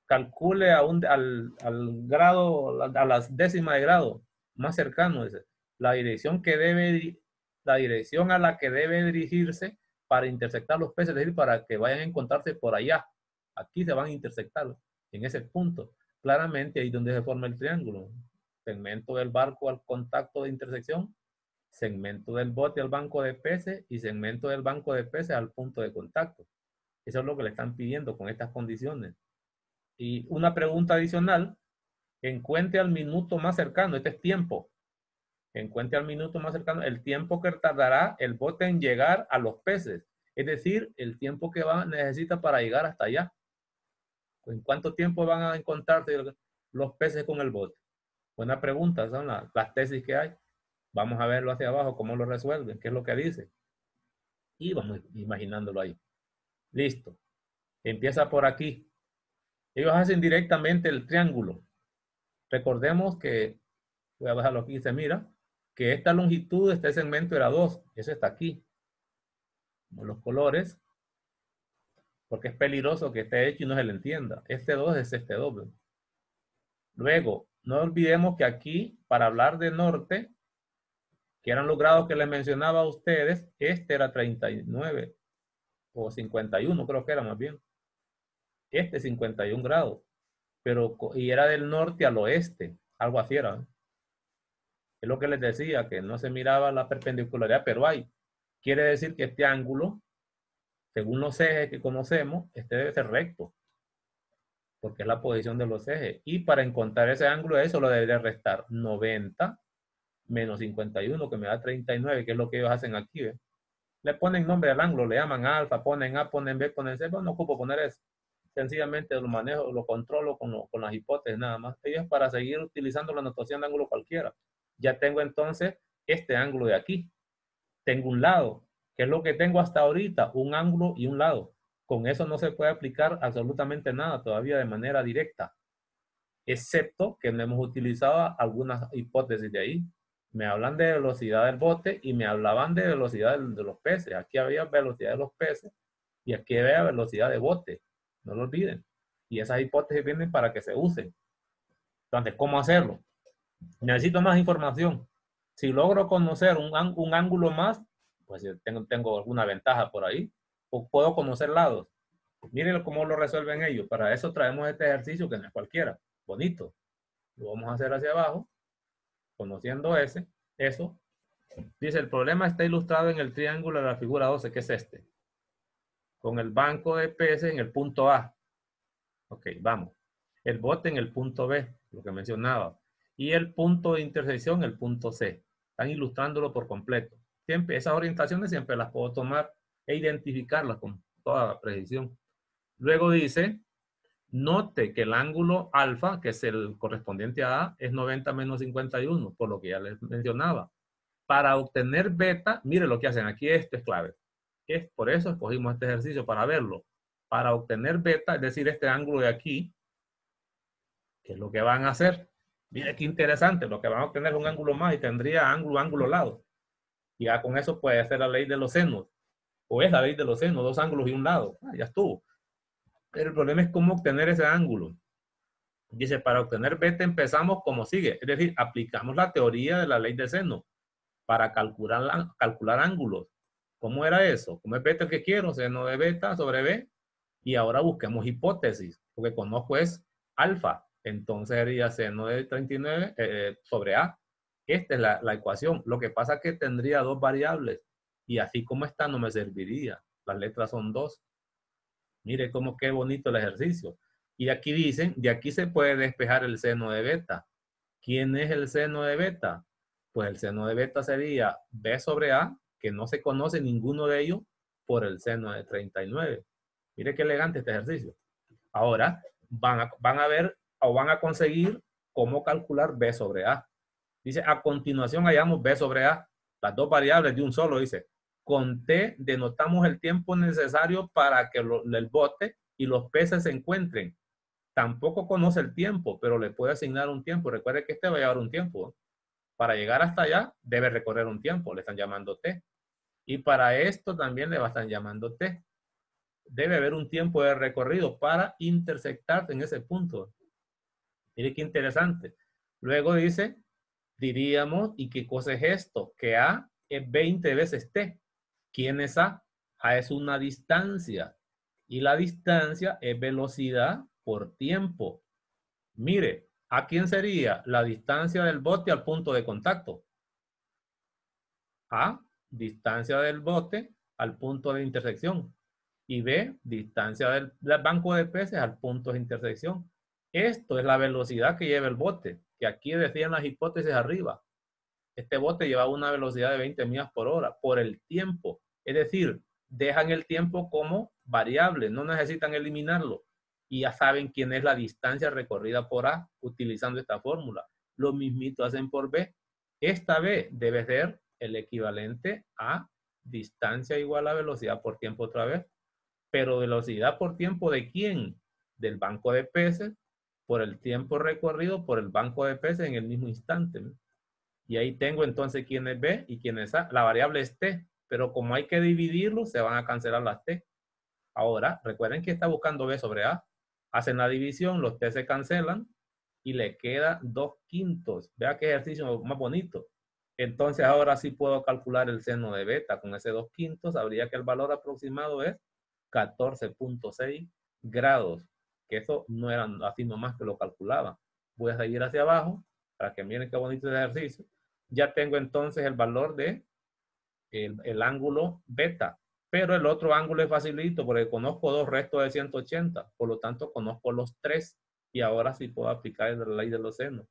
calcule a un, al, al, grado, a las décimas de grado más cercano, la dirección que debe, la dirección a la que debe dirigirse para intersectar los peces, es decir, para que vayan a encontrarse por allá. Aquí se van a intersectar en ese punto. Claramente ahí donde se forma el triángulo. Segmento del barco al contacto de intersección, segmento del bote al banco de peces y segmento del banco de peces al punto de contacto. Eso es lo que le están pidiendo con estas condiciones. Y una pregunta adicional, encuentre al minuto más cercano, este es tiempo. Encuentre al minuto más cercano el tiempo que tardará el bote en llegar a los peces. Es decir, el tiempo que va, necesita para llegar hasta allá. ¿En cuánto tiempo van a encontrarse los peces con el bote? Buena pregunta, son las, las tesis que hay. Vamos a verlo hacia abajo, cómo lo resuelven, qué es lo que dice. Y vamos imaginándolo ahí. Listo. Empieza por aquí. Ellos hacen directamente el triángulo. Recordemos que, voy a bajarlo aquí, se mira, que esta longitud este segmento era 2. Eso está aquí. Los colores. Porque es peligroso que esté hecho y no se le entienda. Este 2 es este doble. Luego, no olvidemos que aquí, para hablar de norte, que eran los grados que les mencionaba a ustedes, este era 39 o 51, creo que era más bien este 51 grados, pero y era del norte al oeste, algo así era. Es lo que les decía, que no se miraba la perpendicularidad, pero hay. Quiere decir que este ángulo, según los ejes que conocemos, este debe ser recto, porque es la posición de los ejes. Y para encontrar ese ángulo, eso lo debería restar 90 menos 51, que me da 39, que es lo que ellos hacen aquí. Le ponen nombre al ángulo, le llaman alfa, ponen A, ponen B, ponen C, pero no ocupo poner eso sencillamente lo manejo, lo controlo con, con las hipótesis nada más. Ello es para seguir utilizando la notación de ángulo cualquiera. Ya tengo entonces este ángulo de aquí. Tengo un lado, que es lo que tengo hasta ahorita, un ángulo y un lado. Con eso no se puede aplicar absolutamente nada todavía de manera directa, excepto que no hemos utilizado algunas hipótesis de ahí. Me hablan de velocidad del bote y me hablaban de velocidad de los peces. Aquí había velocidad de los peces y aquí había velocidad de bote. No lo olviden. Y esas hipótesis vienen para que se usen. Entonces, ¿cómo hacerlo? Necesito más información. Si logro conocer un, un ángulo más, pues tengo, tengo alguna ventaja por ahí. O puedo conocer lados. Miren cómo lo resuelven ellos. Para eso traemos este ejercicio que no es cualquiera. Bonito. Lo vamos a hacer hacia abajo. Conociendo ese, eso. Dice, el problema está ilustrado en el triángulo de la figura 12, que es este con el banco de peces en el punto A. Ok, vamos. El bote en el punto B, lo que mencionaba. Y el punto de intersección, el punto C. Están ilustrándolo por completo. Siempre, esas orientaciones siempre las puedo tomar e identificarlas con toda precisión. Luego dice, note que el ángulo alfa, que es el correspondiente a A, es 90 menos 51, por lo que ya les mencionaba. Para obtener beta, mire lo que hacen aquí, esto es clave. Es por eso escogimos este ejercicio para verlo. Para obtener beta, es decir, este ángulo de aquí, que es lo que van a hacer. Mire qué interesante, lo que van a obtener es un ángulo más y tendría ángulo, ángulo, lado. Y ya con eso puede ser la ley de los senos. O es la ley de los senos, dos ángulos y un lado. Ah, ya estuvo. El problema es cómo obtener ese ángulo. Dice, para obtener beta empezamos como sigue. Es decir, aplicamos la teoría de la ley de seno para calcular, calcular ángulos. ¿Cómo era eso? ¿Cómo es beta que quiero? Seno de beta sobre B. Y ahora busquemos hipótesis, porque conozco es alfa. Entonces sería seno de 39 eh, sobre A. Esta es la, la, ecuación. Lo que pasa es que tendría dos variables. Y así como está no me serviría. Las letras son dos. Mire cómo qué bonito el ejercicio. Y aquí dicen, de aquí se puede despejar el seno de beta. ¿Quién es el seno de beta? Pues el seno de beta sería B sobre A que no se conoce ninguno de ellos por el seno de 39. Mire qué elegante este ejercicio. Ahora van a, van a ver o van a conseguir cómo calcular B sobre A. Dice, a continuación hallamos B sobre A, las dos variables de un solo, dice. Con T denotamos el tiempo necesario para que el bote y los peces se encuentren. Tampoco conoce el tiempo, pero le puede asignar un tiempo. Recuerde que este va a llevar un tiempo. Para llegar hasta allá, debe recorrer un tiempo. Le están llamando T. Y para esto también le estar llamando T. Debe haber un tiempo de recorrido para intersectar en ese punto. Mire qué interesante. Luego dice, diríamos, ¿y qué cosa es esto? Que A es 20 veces T. ¿Quién es A? A es una distancia. Y la distancia es velocidad por tiempo. Mire, ¿a quién sería la distancia del bote al punto de contacto? A, distancia del bote al punto de intersección. Y B, distancia del, banco de peces al punto de intersección. Esto es la velocidad que lleva el bote que aquí decían las hipótesis arriba. Este bote llevaba una velocidad de 20 millas por hora por el tiempo. Es decir, dejan el tiempo como variable, no necesitan eliminarlo. Y ya saben quién es la distancia recorrida por A utilizando esta fórmula. Lo mismito hacen por B. Esta B debe ser el equivalente a distancia igual a velocidad por tiempo otra vez. Pero velocidad por tiempo de quién? Del banco de peces por el tiempo recorrido por el banco de peces en el mismo instante. Y ahí tengo entonces quién es B y quién es A. La variable es T, pero como hay que dividirlo, se van a cancelar las T. Ahora, recuerden que está buscando B sobre A. Hacen la división, los T se cancelan y le queda 2 quintos. Vea qué ejercicio más bonito. Entonces ahora sí puedo calcular el seno de beta. Con ese 2 quintos habría que el valor aproximado es 14.6 grados que eso no era así nomás que lo calculaba. Voy a seguir hacia abajo para que miren qué bonito el ejercicio. Ya tengo entonces el valor de el, ángulo beta, pero el otro ángulo es facilito porque conozco dos restos de 180, por lo tanto conozco los tres y ahora sí puedo aplicar la ley de los senos.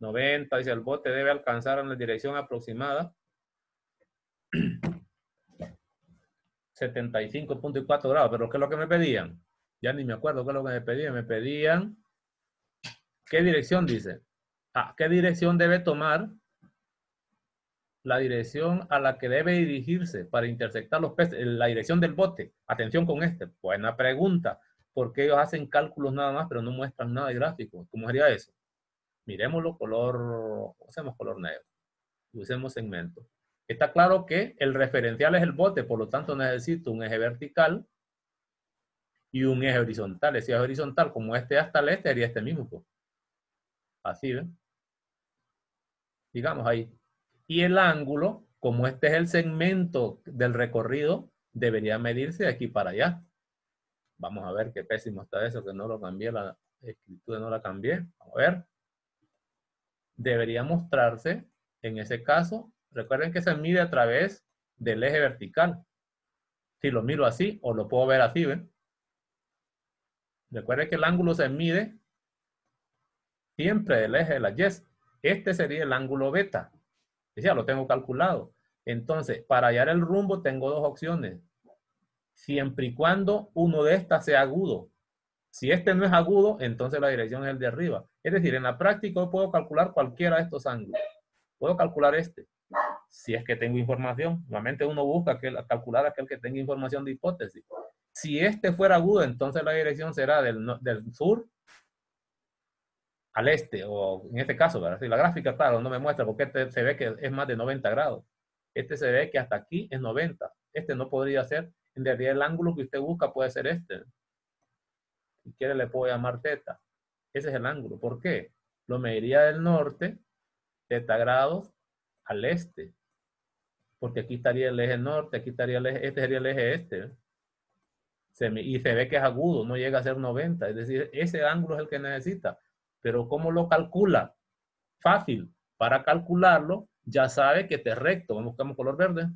90, dice el bote debe alcanzar en la dirección aproximada 75.4 grados, pero ¿qué es lo que me pedían? ya ni me acuerdo qué es lo que me pedían. Me pedían, ¿qué dirección dice? Ah, ¿qué dirección debe tomar? La dirección a la que debe dirigirse para intersectar los peces, la dirección del bote. Atención con este. Buena pregunta. Porque ellos hacen cálculos nada más, pero no muestran nada de gráfico. ¿Cómo sería eso? Miremoslo color, usemos color negro. Usemos segmento. Está claro que el referencial es el bote, por lo tanto necesito un eje vertical y un eje horizontal. Ese eje horizontal, como este hasta el este, sería este mismo. Pues. Así, ¿ven? Digamos ahí. Y el ángulo, como este es el segmento del recorrido, debería medirse de aquí para allá. Vamos a ver qué pésimo está eso, que no lo cambié, la escritura no la cambié. Vamos a ver. Debería mostrarse, en ese caso, recuerden que se mide a través del eje vertical. Si lo miro así, o lo puedo ver así, ¿ven? Recuerde que el ángulo se mide siempre del eje de la Y. Este sería el ángulo beta. Ya lo tengo calculado. Entonces, para hallar el rumbo tengo dos opciones. Siempre y cuando uno de estas sea agudo. Si este no es agudo, entonces la dirección es el de arriba. Es decir, en la práctica puedo calcular cualquiera de estos ángulos. Puedo calcular este. Si es que tengo información. Normalmente uno busca calcular aquel que tenga información de hipótesis. Si este fuera agudo, entonces la dirección será del, sur al este, o en este caso, ¿verdad? Si la gráfica, claro, no me muestra porque este se ve que es más de 90 grados. Este se ve que hasta aquí es 90. Este no podría ser. En realidad el ángulo que usted busca puede ser este. Si quiere le puedo llamar teta. Ese es el ángulo. ¿Por qué? Lo mediría del norte, teta grados, al este. Porque aquí estaría el eje norte, aquí estaría el eje, este sería el eje este y se ve que es agudo, no llega a ser 90. Es decir, ese ángulo es el que necesita. Pero ¿cómo lo calcula? Fácil. Para calcularlo, ya sabe que este es recto. Buscamos color verde.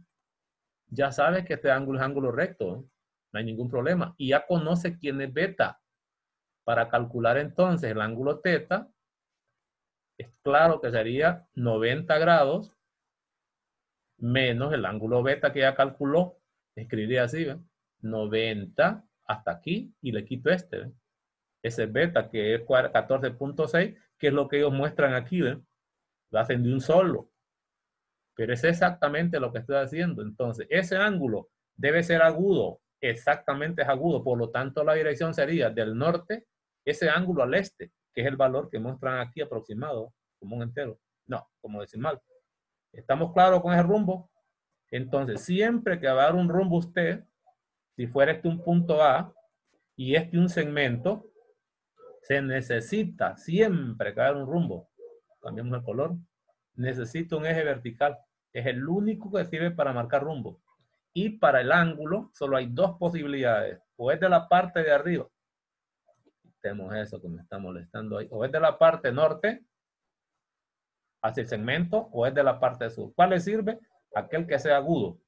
Ya sabe que este ángulo es ángulo recto. No hay ningún problema. Y ya conoce quién es beta. Para calcular entonces el ángulo teta, es claro que sería 90 grados menos el ángulo beta que ya calculó. Escribiría así, ¿ven? 90 hasta aquí y le quito este. Ese beta que es 14.6, que es lo que ellos muestran aquí. lo hacen de un solo. Pero es exactamente lo que estoy haciendo. Entonces, ese ángulo debe ser agudo, exactamente es agudo. Por lo tanto, la dirección sería del norte, ese ángulo al este, que es el valor que muestran aquí aproximado, como un entero. No, como decimal. ¿Estamos claros con ese rumbo? Entonces, siempre que va a dar un rumbo usted, si fuera este un punto A y este un segmento, se necesita siempre que un rumbo. Cambiamos el color. Necesito un eje vertical. Es el único que sirve para marcar rumbo. Y para el ángulo solo hay dos posibilidades. O es de la parte de arriba. Tenemos eso que me está molestando ahí. O es de la parte norte hacia el segmento o es de la parte sur. ¿Cuál le sirve? Aquel que sea agudo.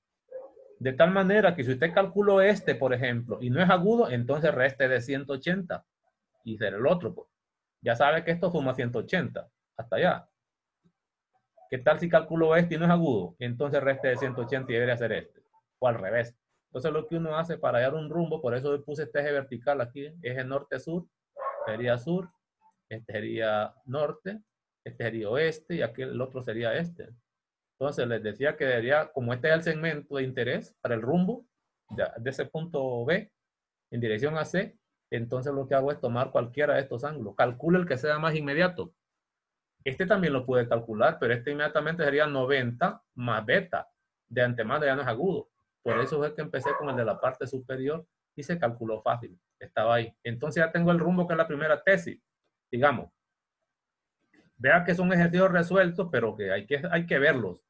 De tal manera que si usted calculó este, por ejemplo, y no es agudo, entonces reste de 180 y ser el otro. Pues. Ya sabe que esto suma 180 hasta allá. ¿Qué tal si calculo este y no es agudo? Entonces reste de 180 y debería ser este. O al revés. Entonces lo que uno hace para hallar un rumbo, por eso puse este eje vertical aquí, eje norte-sur, sería sur, este sería norte, este sería oeste y aquel el otro sería este. Entonces les decía que debería, como este es el segmento de interés para el rumbo de ese punto B en dirección a C, entonces lo que hago es tomar cualquiera de estos ángulos. Calculo el que sea más inmediato. Este también lo puede calcular, pero este inmediatamente sería 90 más beta. De antemano ya no es agudo. Por eso es que empecé con el de la parte superior y se calculó fácil. Estaba ahí. Entonces ya tengo el rumbo que es la primera tesis. Digamos. Vea que son ejercicios resueltos, pero que hay que, hay que verlos.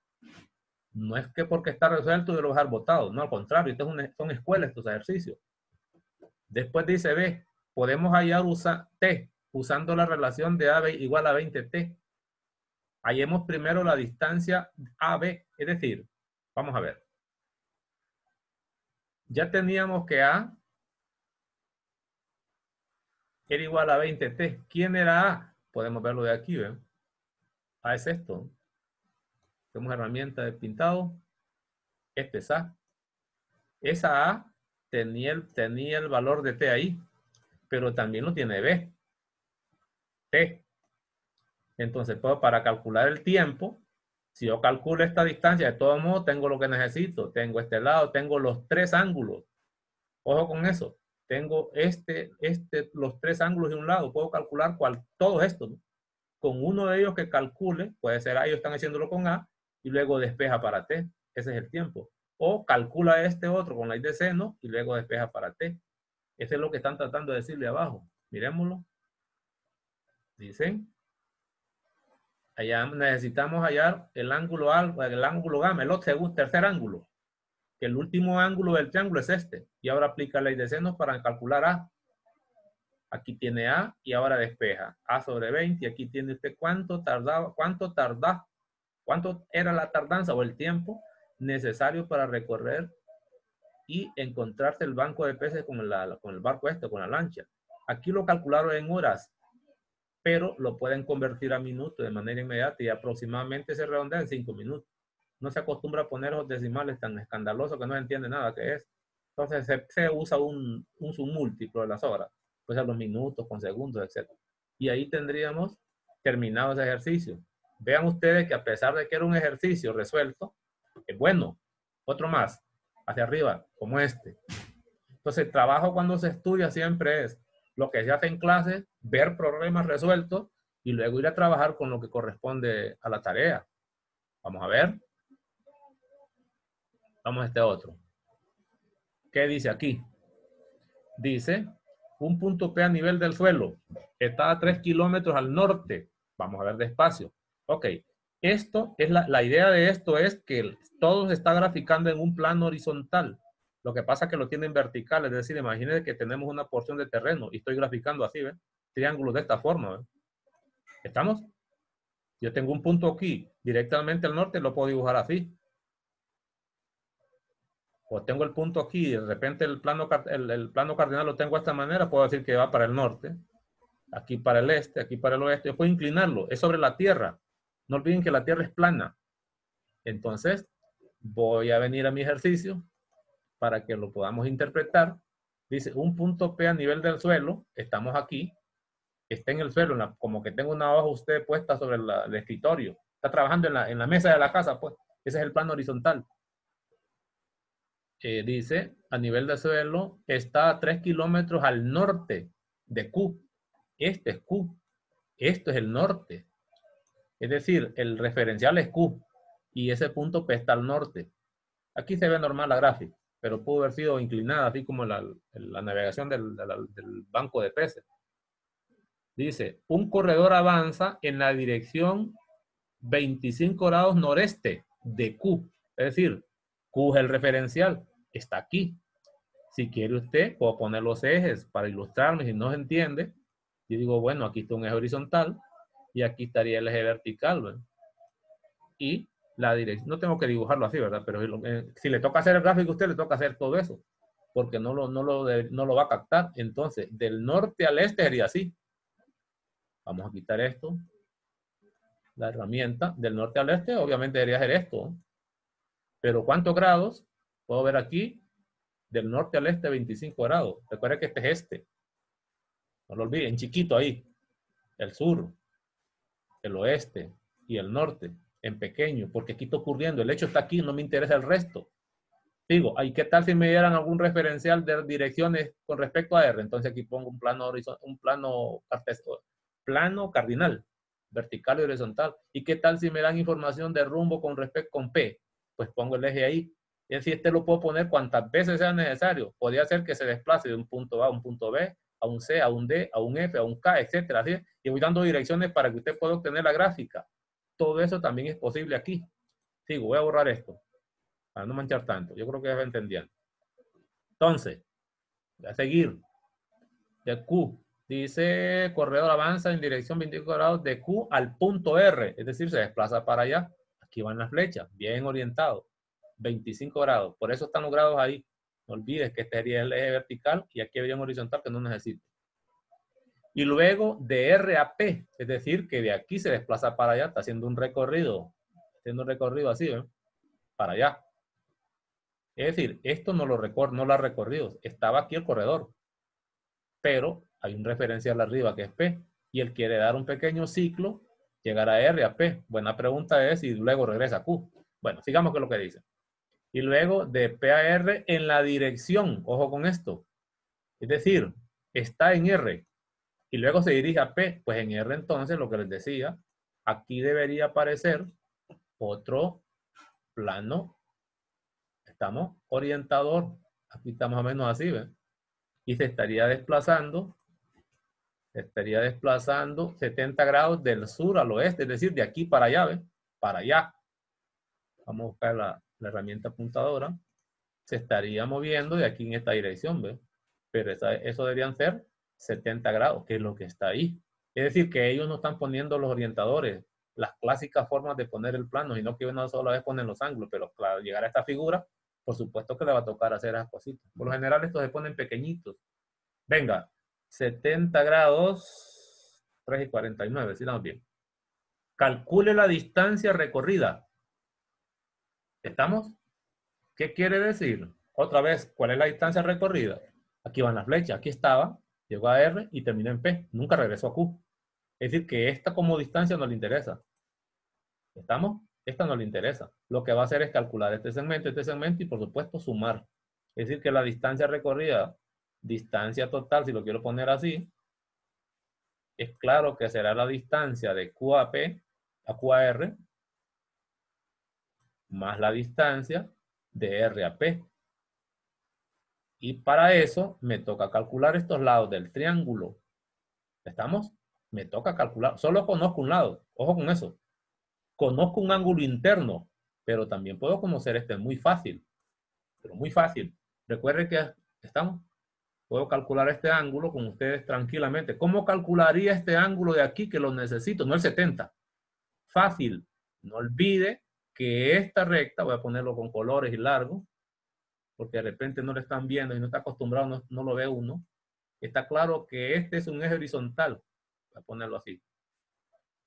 No es que porque está resuelto yo lo voy a botado. No, al contrario. son escuelas estos ejercicios. Después dice B, podemos hallar usa, T usando la relación de AB igual a 20T. Hallemos primero la distancia AB, es decir, vamos a ver. Ya teníamos que A era igual a 20T. ¿Quién era A? Podemos verlo de aquí, ¿ven? A es esto. Tenemos herramienta de pintado. Este es A. Esa A tenía el, tenía el valor de T ahí, pero también lo tiene B. T. Entonces, pues, para calcular el tiempo, si yo calculo esta distancia, de todo modo tengo lo que necesito. Tengo este lado, tengo los tres ángulos. Ojo con eso. Tengo este, este, los tres ángulos de un lado. Puedo calcular cuál, todos estos. Con uno de ellos que calcule, puede ser A, ellos están haciéndolo con A, y luego despeja para T. Ese es el tiempo o calcula este otro con I de seno y luego despeja para T. Eso es lo que están tratando de decirle abajo. Miremoslo. Dicen, allá necesitamos hallar el ángulo alfa, el ángulo gamma, el otro, tercer ángulo. Que el último ángulo del triángulo es este. Y ahora aplica la I de seno para calcular A. Aquí tiene A y ahora despeja. A sobre 20 y aquí tiene usted cuánto tardaba, cuánto tarda, cuánto era la tardanza o el tiempo necesario para recorrer y encontrarse el banco de peces con, con el barco este, con la lancha. Aquí lo calcularon en horas, pero lo pueden convertir a minutos de manera inmediata y aproximadamente se redondea en cinco minutos. No se acostumbra a poner los decimales tan escandalosos que no se entiende nada que es. Entonces se, usa un, un submúltiplo de las horas, pues a los minutos, con segundos, etc. Y ahí tendríamos terminado ese ejercicio. Vean ustedes que a pesar de que era un ejercicio resuelto, es bueno. Otro más, hacia arriba, como este. Entonces, trabajo cuando se estudia siempre es lo que se hace en clase, ver problemas resueltos y luego ir a trabajar con lo que corresponde a la tarea. Vamos a ver. Vamos a este otro. ¿Qué dice aquí? Dice, un punto P a nivel del suelo está a 3 kilómetros al norte. Vamos a ver despacio. Ok, esto es la, la, idea de esto es que todo se está graficando en un plano horizontal. Lo que pasa es que lo tienen vertical, es decir, imagínense que tenemos una porción de terreno y estoy graficando así, ¿ven? Triángulos de esta forma. ¿Estamos? Yo tengo un punto aquí, directamente al norte, lo puedo dibujar así. O tengo el punto aquí y de repente el plano, el, el plano cardinal lo tengo de esta manera, puedo decir que va para el norte, aquí para el este, aquí para el oeste. Yo puedo inclinarlo, es sobre la tierra. No olviden que la Tierra es plana. Entonces, voy a venir a mi ejercicio para que lo podamos interpretar. Dice, un punto P a nivel del suelo, estamos aquí, está en el suelo, como que tengo una hoja usted puesta sobre el escritorio. está trabajando en la, en la mesa de la casa, pues. Ese es el plano horizontal. Eh, dice, a nivel de suelo, está a 3 kilómetros al norte de Q. Este es Q. Esto es el norte. Es decir, el referencial es Q y ese punto P está al norte. Aquí se ve normal la gráfica, pero pudo haber sido inclinada, así como la, navegación del, del banco de peces. Dice, un corredor avanza en la dirección 25 grados noreste de Q. Es decir, Q es el referencial, está aquí. Si quiere usted, puedo poner los ejes para ilustrarme. Si no se entiende, yo digo, bueno, aquí está un eje horizontal y aquí estaría el eje vertical. Y la dirección, no tengo que dibujarlo así, ¿verdad? Pero eh, si le toca hacer el gráfico, usted le toca hacer todo eso, porque no lo, no lo, no lo va a captar. Entonces, del norte al este sería así. Vamos a quitar esto. La herramienta del norte al este, obviamente debería ser esto. Pero ¿cuántos grados? Puedo ver aquí, del norte al este, 25 grados. Recuerda que este es este. No lo olviden, chiquito ahí. El sur, el oeste y el norte, en pequeño, porque aquí está ocurriendo. El hecho está aquí, no me interesa el resto. Digo, ¿y qué tal si me dieran algún referencial de direcciones con respecto a R? Entonces aquí pongo un plano un plano, plano cardinal, vertical y horizontal. ¿Y qué tal si me dan información de rumbo con respecto con P? Pues pongo el eje ahí. Y así este lo puedo poner cuantas veces sea necesario. Podría ser que se desplace de un punto A a un punto B, a un C, a un D, a un F, a un K, etcétera. ¿sí? Y voy dando direcciones para que usted pueda obtener la gráfica. Todo eso también es posible aquí. Sigo, voy a borrar esto para no manchar tanto. Yo creo que ya me entendían. Entonces, voy a seguir. De Q. Dice, corredor avanza en dirección 25 grados de Q al punto R. Es decir, se desplaza para allá. Aquí van las flechas, bien orientado. 25 grados. Por eso están los grados ahí. Olvides que este sería el eje vertical y aquí habría un horizontal que no necesito. Y luego de R a P, es decir, que de aquí se desplaza para allá, está haciendo un recorrido, haciendo un recorrido así, ¿eh? para allá. Es decir, esto no lo, recorrido, no lo ha recorrido, estaba aquí el corredor, pero hay un referencial arriba que es P, y él quiere dar un pequeño ciclo, llegar a R a P. Buena pregunta es y luego regresa a Q. Bueno, sigamos con lo que dice y luego de P a R en la dirección. Ojo con esto. Es decir, está en R y luego se dirige a P. Pues en R entonces, lo que les decía, aquí debería aparecer otro plano. Estamos orientador. Aquí está más o menos así, ¿ven? Y se estaría desplazando, se estaría desplazando 70 grados del sur al oeste, es decir, de aquí para allá, ¿ven? Para allá. Vamos a buscar la, la herramienta apuntadora, se estaría moviendo de aquí en esta dirección, ¿ve? Pero eso deberían ser 70 grados, que es lo que está ahí. Es decir, que ellos no están poniendo los orientadores, las clásicas formas de poner el plano, sino que una sola vez ponen los ángulos, pero claro, llegar a esta figura, por supuesto que le va a tocar hacer esas cositas. Por lo general estos se ponen pequeñitos. Venga, 70 grados, 3 y 49, si bien. Calcule la distancia recorrida ¿Estamos? ¿Qué quiere decir? Otra vez, ¿cuál es la distancia recorrida? Aquí van las flechas. Aquí estaba, llegó a R y terminó en P. Nunca regresó a Q. Es decir, que esta como distancia no le interesa. ¿Estamos? Esta no le interesa. Lo que va a hacer es calcular este segmento, este segmento y por supuesto sumar. Es decir, que la distancia recorrida, distancia total, si lo quiero poner así, es claro que será la distancia de Q a P a Q a R más la distancia de R a P. Y para eso me toca calcular estos lados del triángulo. ¿Estamos? Me toca calcular. Solo conozco un lado. Ojo con eso. Conozco un ángulo interno, pero también puedo conocer este muy fácil. Pero muy fácil. Recuerden que estamos. Puedo calcular este ángulo con ustedes tranquilamente. ¿Cómo calcularía este ángulo de aquí que lo necesito? No el 70. Fácil. No olvide que esta recta, voy a ponerlo con colores y largo, porque de repente no lo están viendo y no está acostumbrado, no, lo ve uno. Está claro que este es un eje horizontal, voy a ponerlo así.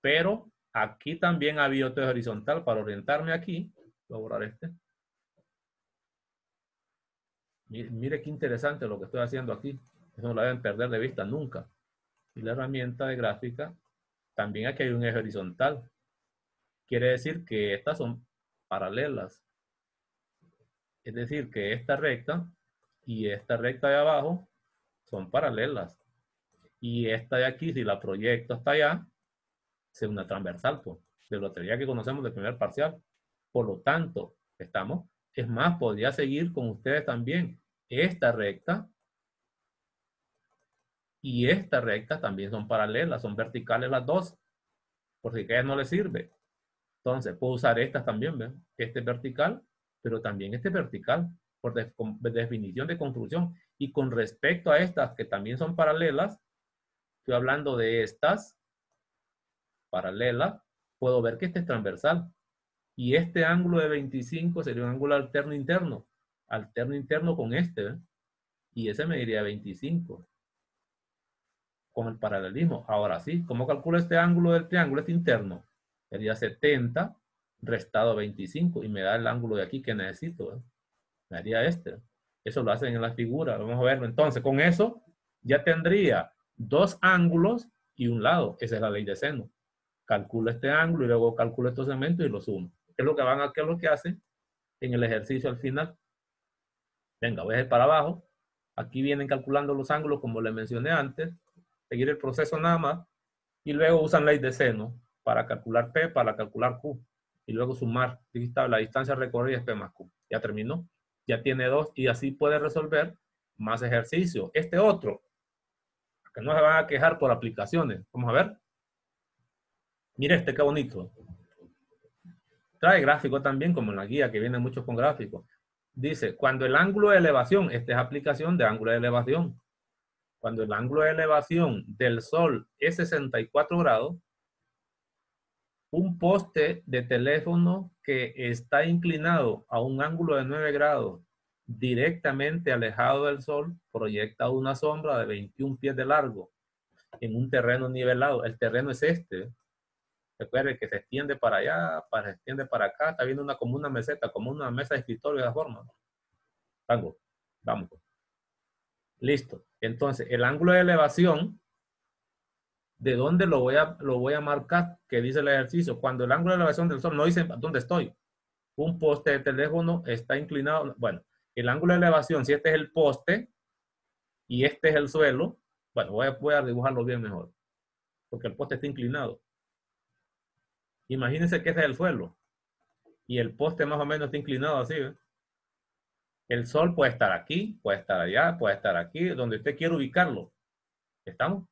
Pero aquí también había otro eje horizontal para orientarme aquí. Voy a borrar este. Mire, mire, qué interesante lo que estoy haciendo aquí. Eso no lo deben perder de vista nunca. Y la herramienta de gráfica, también aquí hay un eje horizontal quiere decir que estas son paralelas. Es decir, que esta recta y esta recta de abajo son paralelas. Y esta de aquí, si la proyecto hasta allá, es una transversal, pues, de la teoría que conocemos del primer parcial. Por lo tanto, estamos, es más, podría seguir con ustedes también. Esta recta y esta recta también son paralelas, son verticales las dos, por si que no le sirve. Entonces, puedo usar estas también, ¿ven? Este es vertical, pero también este es vertical, por definición de construcción. Y con respecto a estas que también son paralelas, estoy hablando de estas paralelas, puedo ver que este es transversal. Y este ángulo de 25 sería un ángulo alterno interno. Alterno interno con este, ¿ven? Y ese me diría 25 con el paralelismo. Ahora sí, ¿cómo calculo este ángulo del triángulo, este interno? Sería 70 restado 25 y me da el ángulo de aquí que necesito. ¿eh? Me haría este. Eso lo hacen en la figura. Vamos a verlo. Entonces, con eso ya tendría dos ángulos y un lado. Esa es la ley de seno. Calculo este ángulo y luego calculo estos segmentos y los sumo. ¿Qué es lo que van a, lo que hacen en el ejercicio al final? Venga, voy a ir para abajo. Aquí vienen calculando los ángulos como les mencioné antes seguir el proceso nada más, y luego usan ley de seno para calcular P, para calcular Q, y luego sumar la distancia recorrida es P más Q. Ya terminó, ya tiene dos, y así puede resolver más ejercicios. Este otro, que no se van a quejar por aplicaciones. Vamos a ver. Mire este, qué bonito. Trae gráfico también, como en la guía, que viene mucho con gráficos. Dice, cuando el ángulo de elevación, esta es aplicación de ángulo de elevación, cuando el ángulo de elevación del Sol es 64 grados, un poste de teléfono que está inclinado a un ángulo de 9 grados directamente alejado del Sol proyecta una sombra de 21 pies de largo en un terreno nivelado. El terreno es este. Recuerde que se extiende para allá, para, se extiende para acá. Está viendo una, como una meseta, como una mesa de escritorio de esa forma. Vamos, vamos. Listo. Entonces, el ángulo de elevación, ¿de dónde lo voy a, lo voy a marcar? Que dice el ejercicio. Cuando el ángulo de elevación del sol no dice dónde estoy. Un poste de teléfono está inclinado. Bueno, el ángulo de elevación, si este es el poste y este es el suelo, bueno, voy a, voy a dibujarlo bien mejor. Porque el poste está inclinado. Imagínense que este es el suelo. Y el poste más o menos está inclinado así, ¿ves? El sol puede estar aquí, puede estar allá, puede estar aquí, donde usted quiera ubicarlo. ¿Estamos?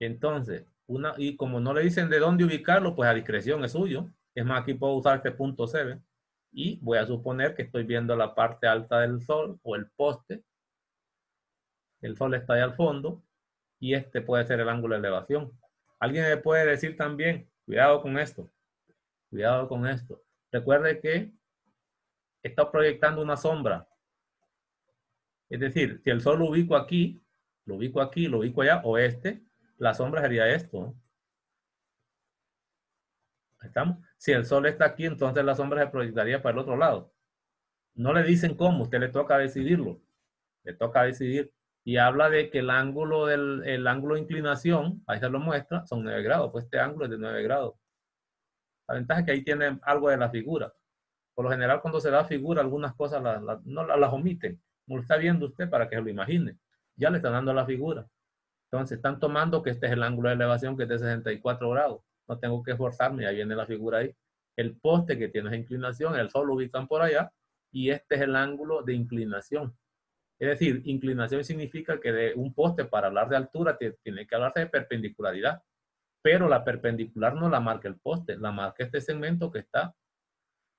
Entonces, una, y como no le dicen de dónde ubicarlo, pues a discreción es suyo. Es más, aquí puedo usar este punto C. Y voy a suponer que estoy viendo la parte alta del sol o el poste. El sol está ahí al fondo. Y este puede ser el ángulo de elevación. Alguien me puede decir también, cuidado con esto. Cuidado con esto. Recuerde que está proyectando una sombra. Es decir, si el sol lo ubico aquí, lo ubico aquí, lo ubico allá, oeste, la sombra sería esto. ¿Estamos? Si el sol está aquí, entonces la sombra se proyectaría para el otro lado. No le dicen cómo, usted le toca decidirlo. Le toca decidir. Y habla de que el ángulo del el ángulo de inclinación, ahí se lo muestra, son 9 grados. Pues este ángulo es de 9 grados. La ventaja es que ahí tiene algo de la figura. Por lo general, cuando se da figura, algunas cosas no las omiten. No lo está viendo usted para que lo imagine. Ya le están dando la figura. Entonces, están tomando que este es el ángulo de elevación, que es de 64 grados. No tengo que esforzarme, ya viene la figura ahí. El poste que tiene esa inclinación, el sol lo ubican por allá, y este es el ángulo de inclinación. Es decir, inclinación significa que de un poste para hablar de altura tiene que hablarse de perpendicularidad, pero la perpendicular no la marca el poste, la marca este segmento que está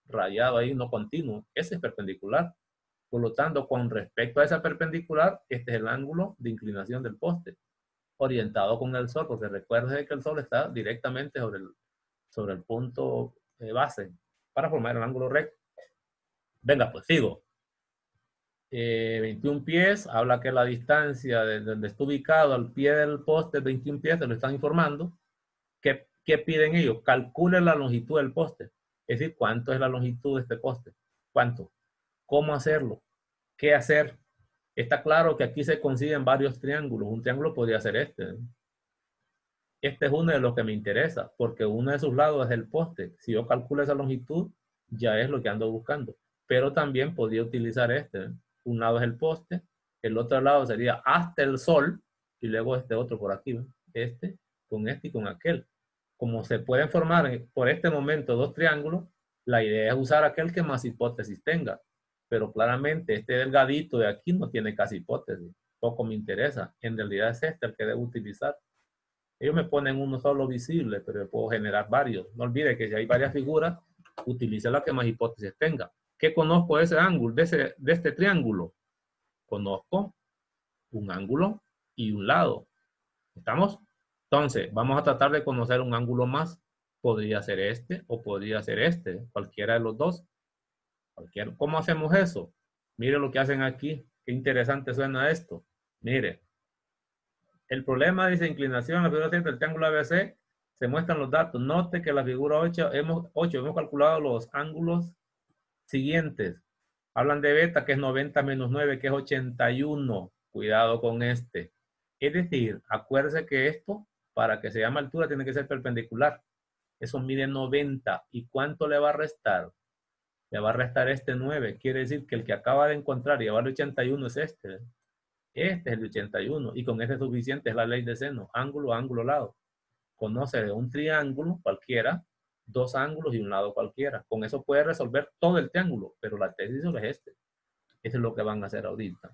rayado ahí, no continuo, ese es perpendicular. Por lo tanto, con respecto a esa perpendicular, este es el ángulo de inclinación del poste, orientado con el sol, porque recuerde que el sol está directamente sobre el, sobre el punto eh, base para formar el ángulo recto. Venga, pues sigo. 21 eh, pies, habla que la distancia de donde está ubicado al pie del poste 21 pies, te lo están informando. ¿Qué, ¿Qué piden ellos? Calcule la longitud del poste. Es decir, ¿cuánto es la longitud de este poste? ¿Cuánto? ¿Cómo hacerlo? ¿Qué hacer? Está claro que aquí se consiguen varios triángulos. Un triángulo podría ser este. Este es uno de los que me interesa, porque uno de sus lados es el poste. Si yo calculo esa longitud, ya es lo que ando buscando. Pero también podría utilizar este. Un lado es el poste, el otro lado sería hasta el sol, y luego este otro por aquí, este, con este y con aquel. Como se pueden formar por este momento dos triángulos, la idea es usar aquel que más hipótesis tenga. Pero claramente este delgadito de aquí no tiene casi hipótesis. Poco me interesa. En realidad es este el que debo utilizar. Ellos me ponen uno solo visible, pero yo puedo generar varios. No olvide que si hay varias figuras, utilice la que más hipótesis tenga. ¿Qué conozco de ese ángulo, de, ese, de este triángulo? Conozco un ángulo y un lado. ¿Estamos? Entonces, vamos a tratar de conocer un ángulo más. Podría ser este o podría ser este, cualquiera de los dos. ¿Cómo hacemos eso? Mire lo que hacen aquí. Qué interesante suena esto. Mire, el problema dice inclinación en la figura 7 del triángulo ABC. Se muestran los datos. Note que la figura 8 hemos, 8 hemos calculado los ángulos siguientes. Hablan de beta, que es 90 menos 9, que es 81. Cuidado con este. Es decir, acuérdese que esto, para que se llame altura, tiene que ser perpendicular. Eso mide 90. ¿Y cuánto le va a restar? Le va a restar este 9. Quiere decir que el que acaba de encontrar y llevar 81 es este. Este es el 81 y con ese suficiente es la ley de seno, ángulo, ángulo, lado. Conoce de un triángulo cualquiera, dos ángulos y un lado cualquiera. Con eso puede resolver todo el triángulo, pero la tesis es este. Eso es lo que van a hacer ahorita.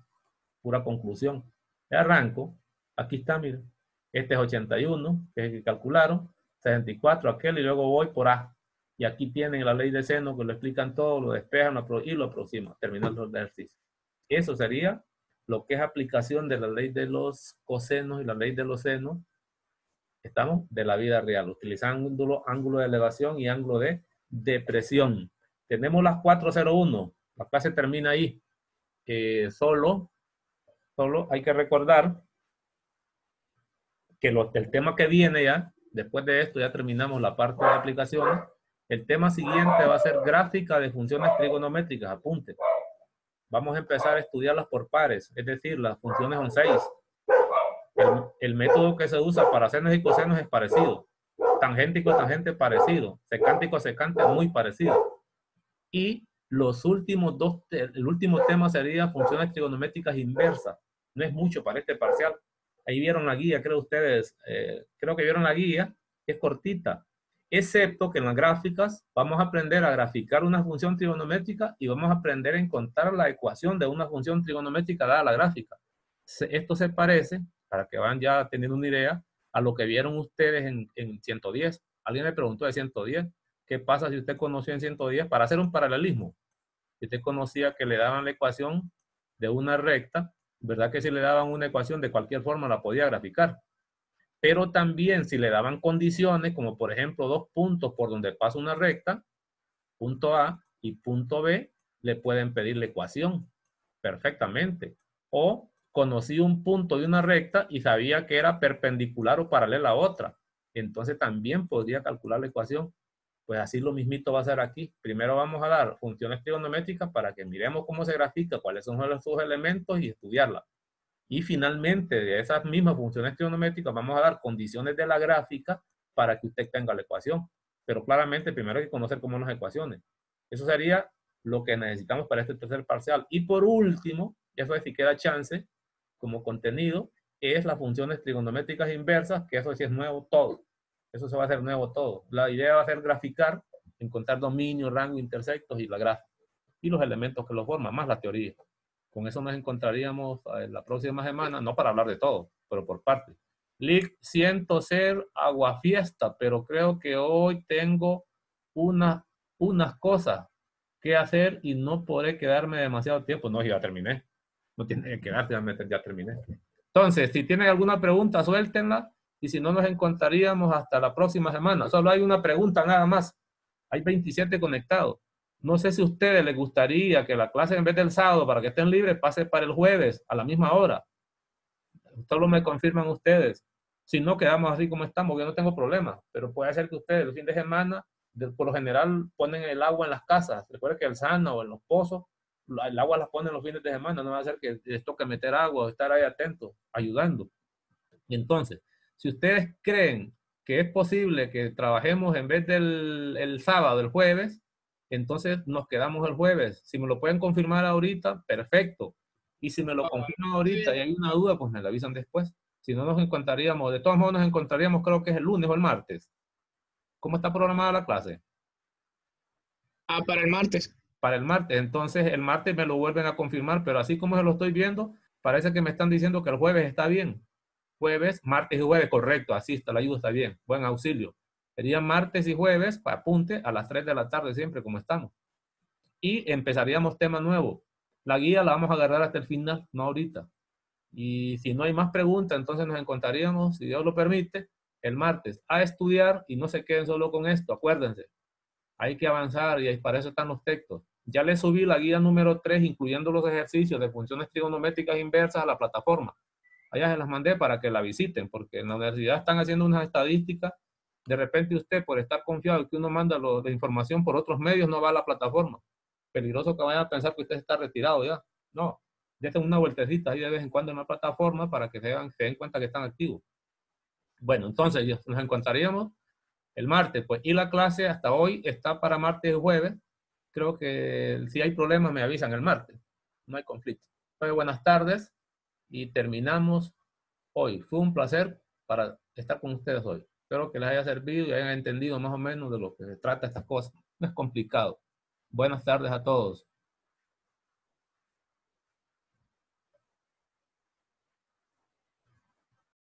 Pura conclusión. arranco. Aquí está, miren. Este es 81, que es el que calcularon. 64, aquel, y luego voy por A. Y aquí tienen la ley de seno que lo explican todo, lo despejan y lo aproximan, terminando el ejercicio. Eso sería lo que es aplicación de la ley de los cosenos y la ley de los senos, estamos de la vida real, utilizando ángulo, de elevación y ángulo de depresión. Tenemos las 401, la clase termina ahí. solo, solo hay que recordar que el tema que viene ya, después de esto ya terminamos la parte de aplicaciones, el tema siguiente va a ser gráfica de funciones trigonométricas, apunte vamos a empezar a estudiarlas por pares, es decir, las funciones son seis. El, método que se usa para senos y cosenos es parecido. Tangente parecido. Secántico secante muy parecido. Y los últimos dos, el último tema sería funciones trigonométricas inversas. No es mucho para este parcial. Ahí vieron la guía, creo ustedes, eh, creo que vieron la guía, es cortita excepto que en las gráficas vamos a aprender a graficar una función trigonométrica y vamos a aprender a encontrar la ecuación de una función trigonométrica dada la gráfica. Esto se parece, para que vayan ya teniendo una idea, a lo que vieron ustedes en, en 110. Alguien me preguntó de 110, ¿qué pasa si usted conoció en 110? Para hacer un paralelismo, si usted conocía que le daban la ecuación de una recta, ¿verdad que si le daban una ecuación de cualquier forma la podía graficar? Pero también si le daban condiciones, como por ejemplo dos puntos por donde pasa una recta, punto A y punto B, le pueden pedir la ecuación perfectamente. O conocí un punto de una recta y sabía que era perpendicular o paralela a otra. Entonces también podría calcular la ecuación. Pues así lo mismito va a ser aquí. Primero vamos a dar funciones trigonométricas para que miremos cómo se grafica, cuáles son sus elementos y estudiarla. Y finalmente, de esas mismas funciones trigonométricas, vamos a dar condiciones de la gráfica para que usted tenga la ecuación. Pero claramente, primero hay que conocer cómo son las ecuaciones. Eso sería lo que necesitamos para este tercer parcial. Y por último, eso es si queda chance, como contenido, es las funciones trigonométricas inversas, que eso sí es nuevo todo. Eso se va a hacer nuevo todo. La idea va a ser graficar, encontrar dominio, rango, intersectos y la gráfica. Y los elementos que lo forman, más la teoría. Con eso nos encontraríamos eh, la próxima semana, no para hablar de todo, pero por parte. Lick, siento ser aguafiesta, pero creo que hoy tengo una, unas cosas que hacer y no podré quedarme demasiado tiempo. No, ya terminé. No tiene que quedarse, ya, terminé. Entonces, si tienen alguna pregunta, suéltenla. Y si no, nos encontraríamos hasta la próxima semana. Solo hay una pregunta nada más. Hay 27 conectados. No sé si a ustedes les gustaría que la clase en vez del sábado, para que estén libres, pase para el jueves a la misma hora. Solo me confirman ustedes. Si no, quedamos así como estamos, yo no tengo problema. Pero puede ser que ustedes el fin de semana, por lo general, ponen el agua en las casas. Recuerden que el sano o en los pozos, el agua las ponen los fines de semana. No va a ser que les toque meter agua o estar ahí atentos, ayudando. Entonces, si ustedes creen que es posible que trabajemos en vez del el sábado, el jueves, entonces nos quedamos el jueves. Si me lo pueden confirmar ahorita, perfecto. Y si me lo confirman ahorita y hay una duda, pues me la avisan después. Si no nos encontraríamos, de todos modos nos encontraríamos creo que es el lunes o el martes. ¿Cómo está programada la clase? Ah, para el martes. Para el martes. Entonces el martes me lo vuelven a confirmar, pero así como se lo estoy viendo, parece que me están diciendo que el jueves está bien. Jueves, martes y jueves, correcto, así está, la ayuda está bien. Buen auxilio. Sería martes y jueves, apunte, a las 3 de la tarde siempre, como estamos. Y empezaríamos tema nuevo. La guía la vamos a agarrar hasta el final, no ahorita. Y si no hay más preguntas, entonces nos encontraríamos, si Dios lo permite, el martes a estudiar y no se queden solo con esto, acuérdense. Hay que avanzar y para eso están los textos. Ya les subí la guía número 3, incluyendo los ejercicios de funciones trigonométricas inversas a la plataforma. Allá se las mandé para que la visiten, porque en la universidad están haciendo unas estadísticas. De repente usted, por estar confiado que uno manda la información por otros medios, no va a la plataforma. Peligroso que vayan a pensar que usted está retirado ya. No, déjense una vueltecita ahí de vez en cuando en la plataforma para que se, den cuenta que están activos. Bueno, entonces nos encontraríamos el martes, pues, y la clase hasta hoy está para martes y jueves. Creo que si hay problemas me avisan el martes. No hay conflicto. Pues, buenas tardes y terminamos hoy. Fue un placer para estar con ustedes hoy. Espero que les haya servido y hayan entendido más o menos de lo que se trata estas cosas. No es complicado. Buenas tardes a todos.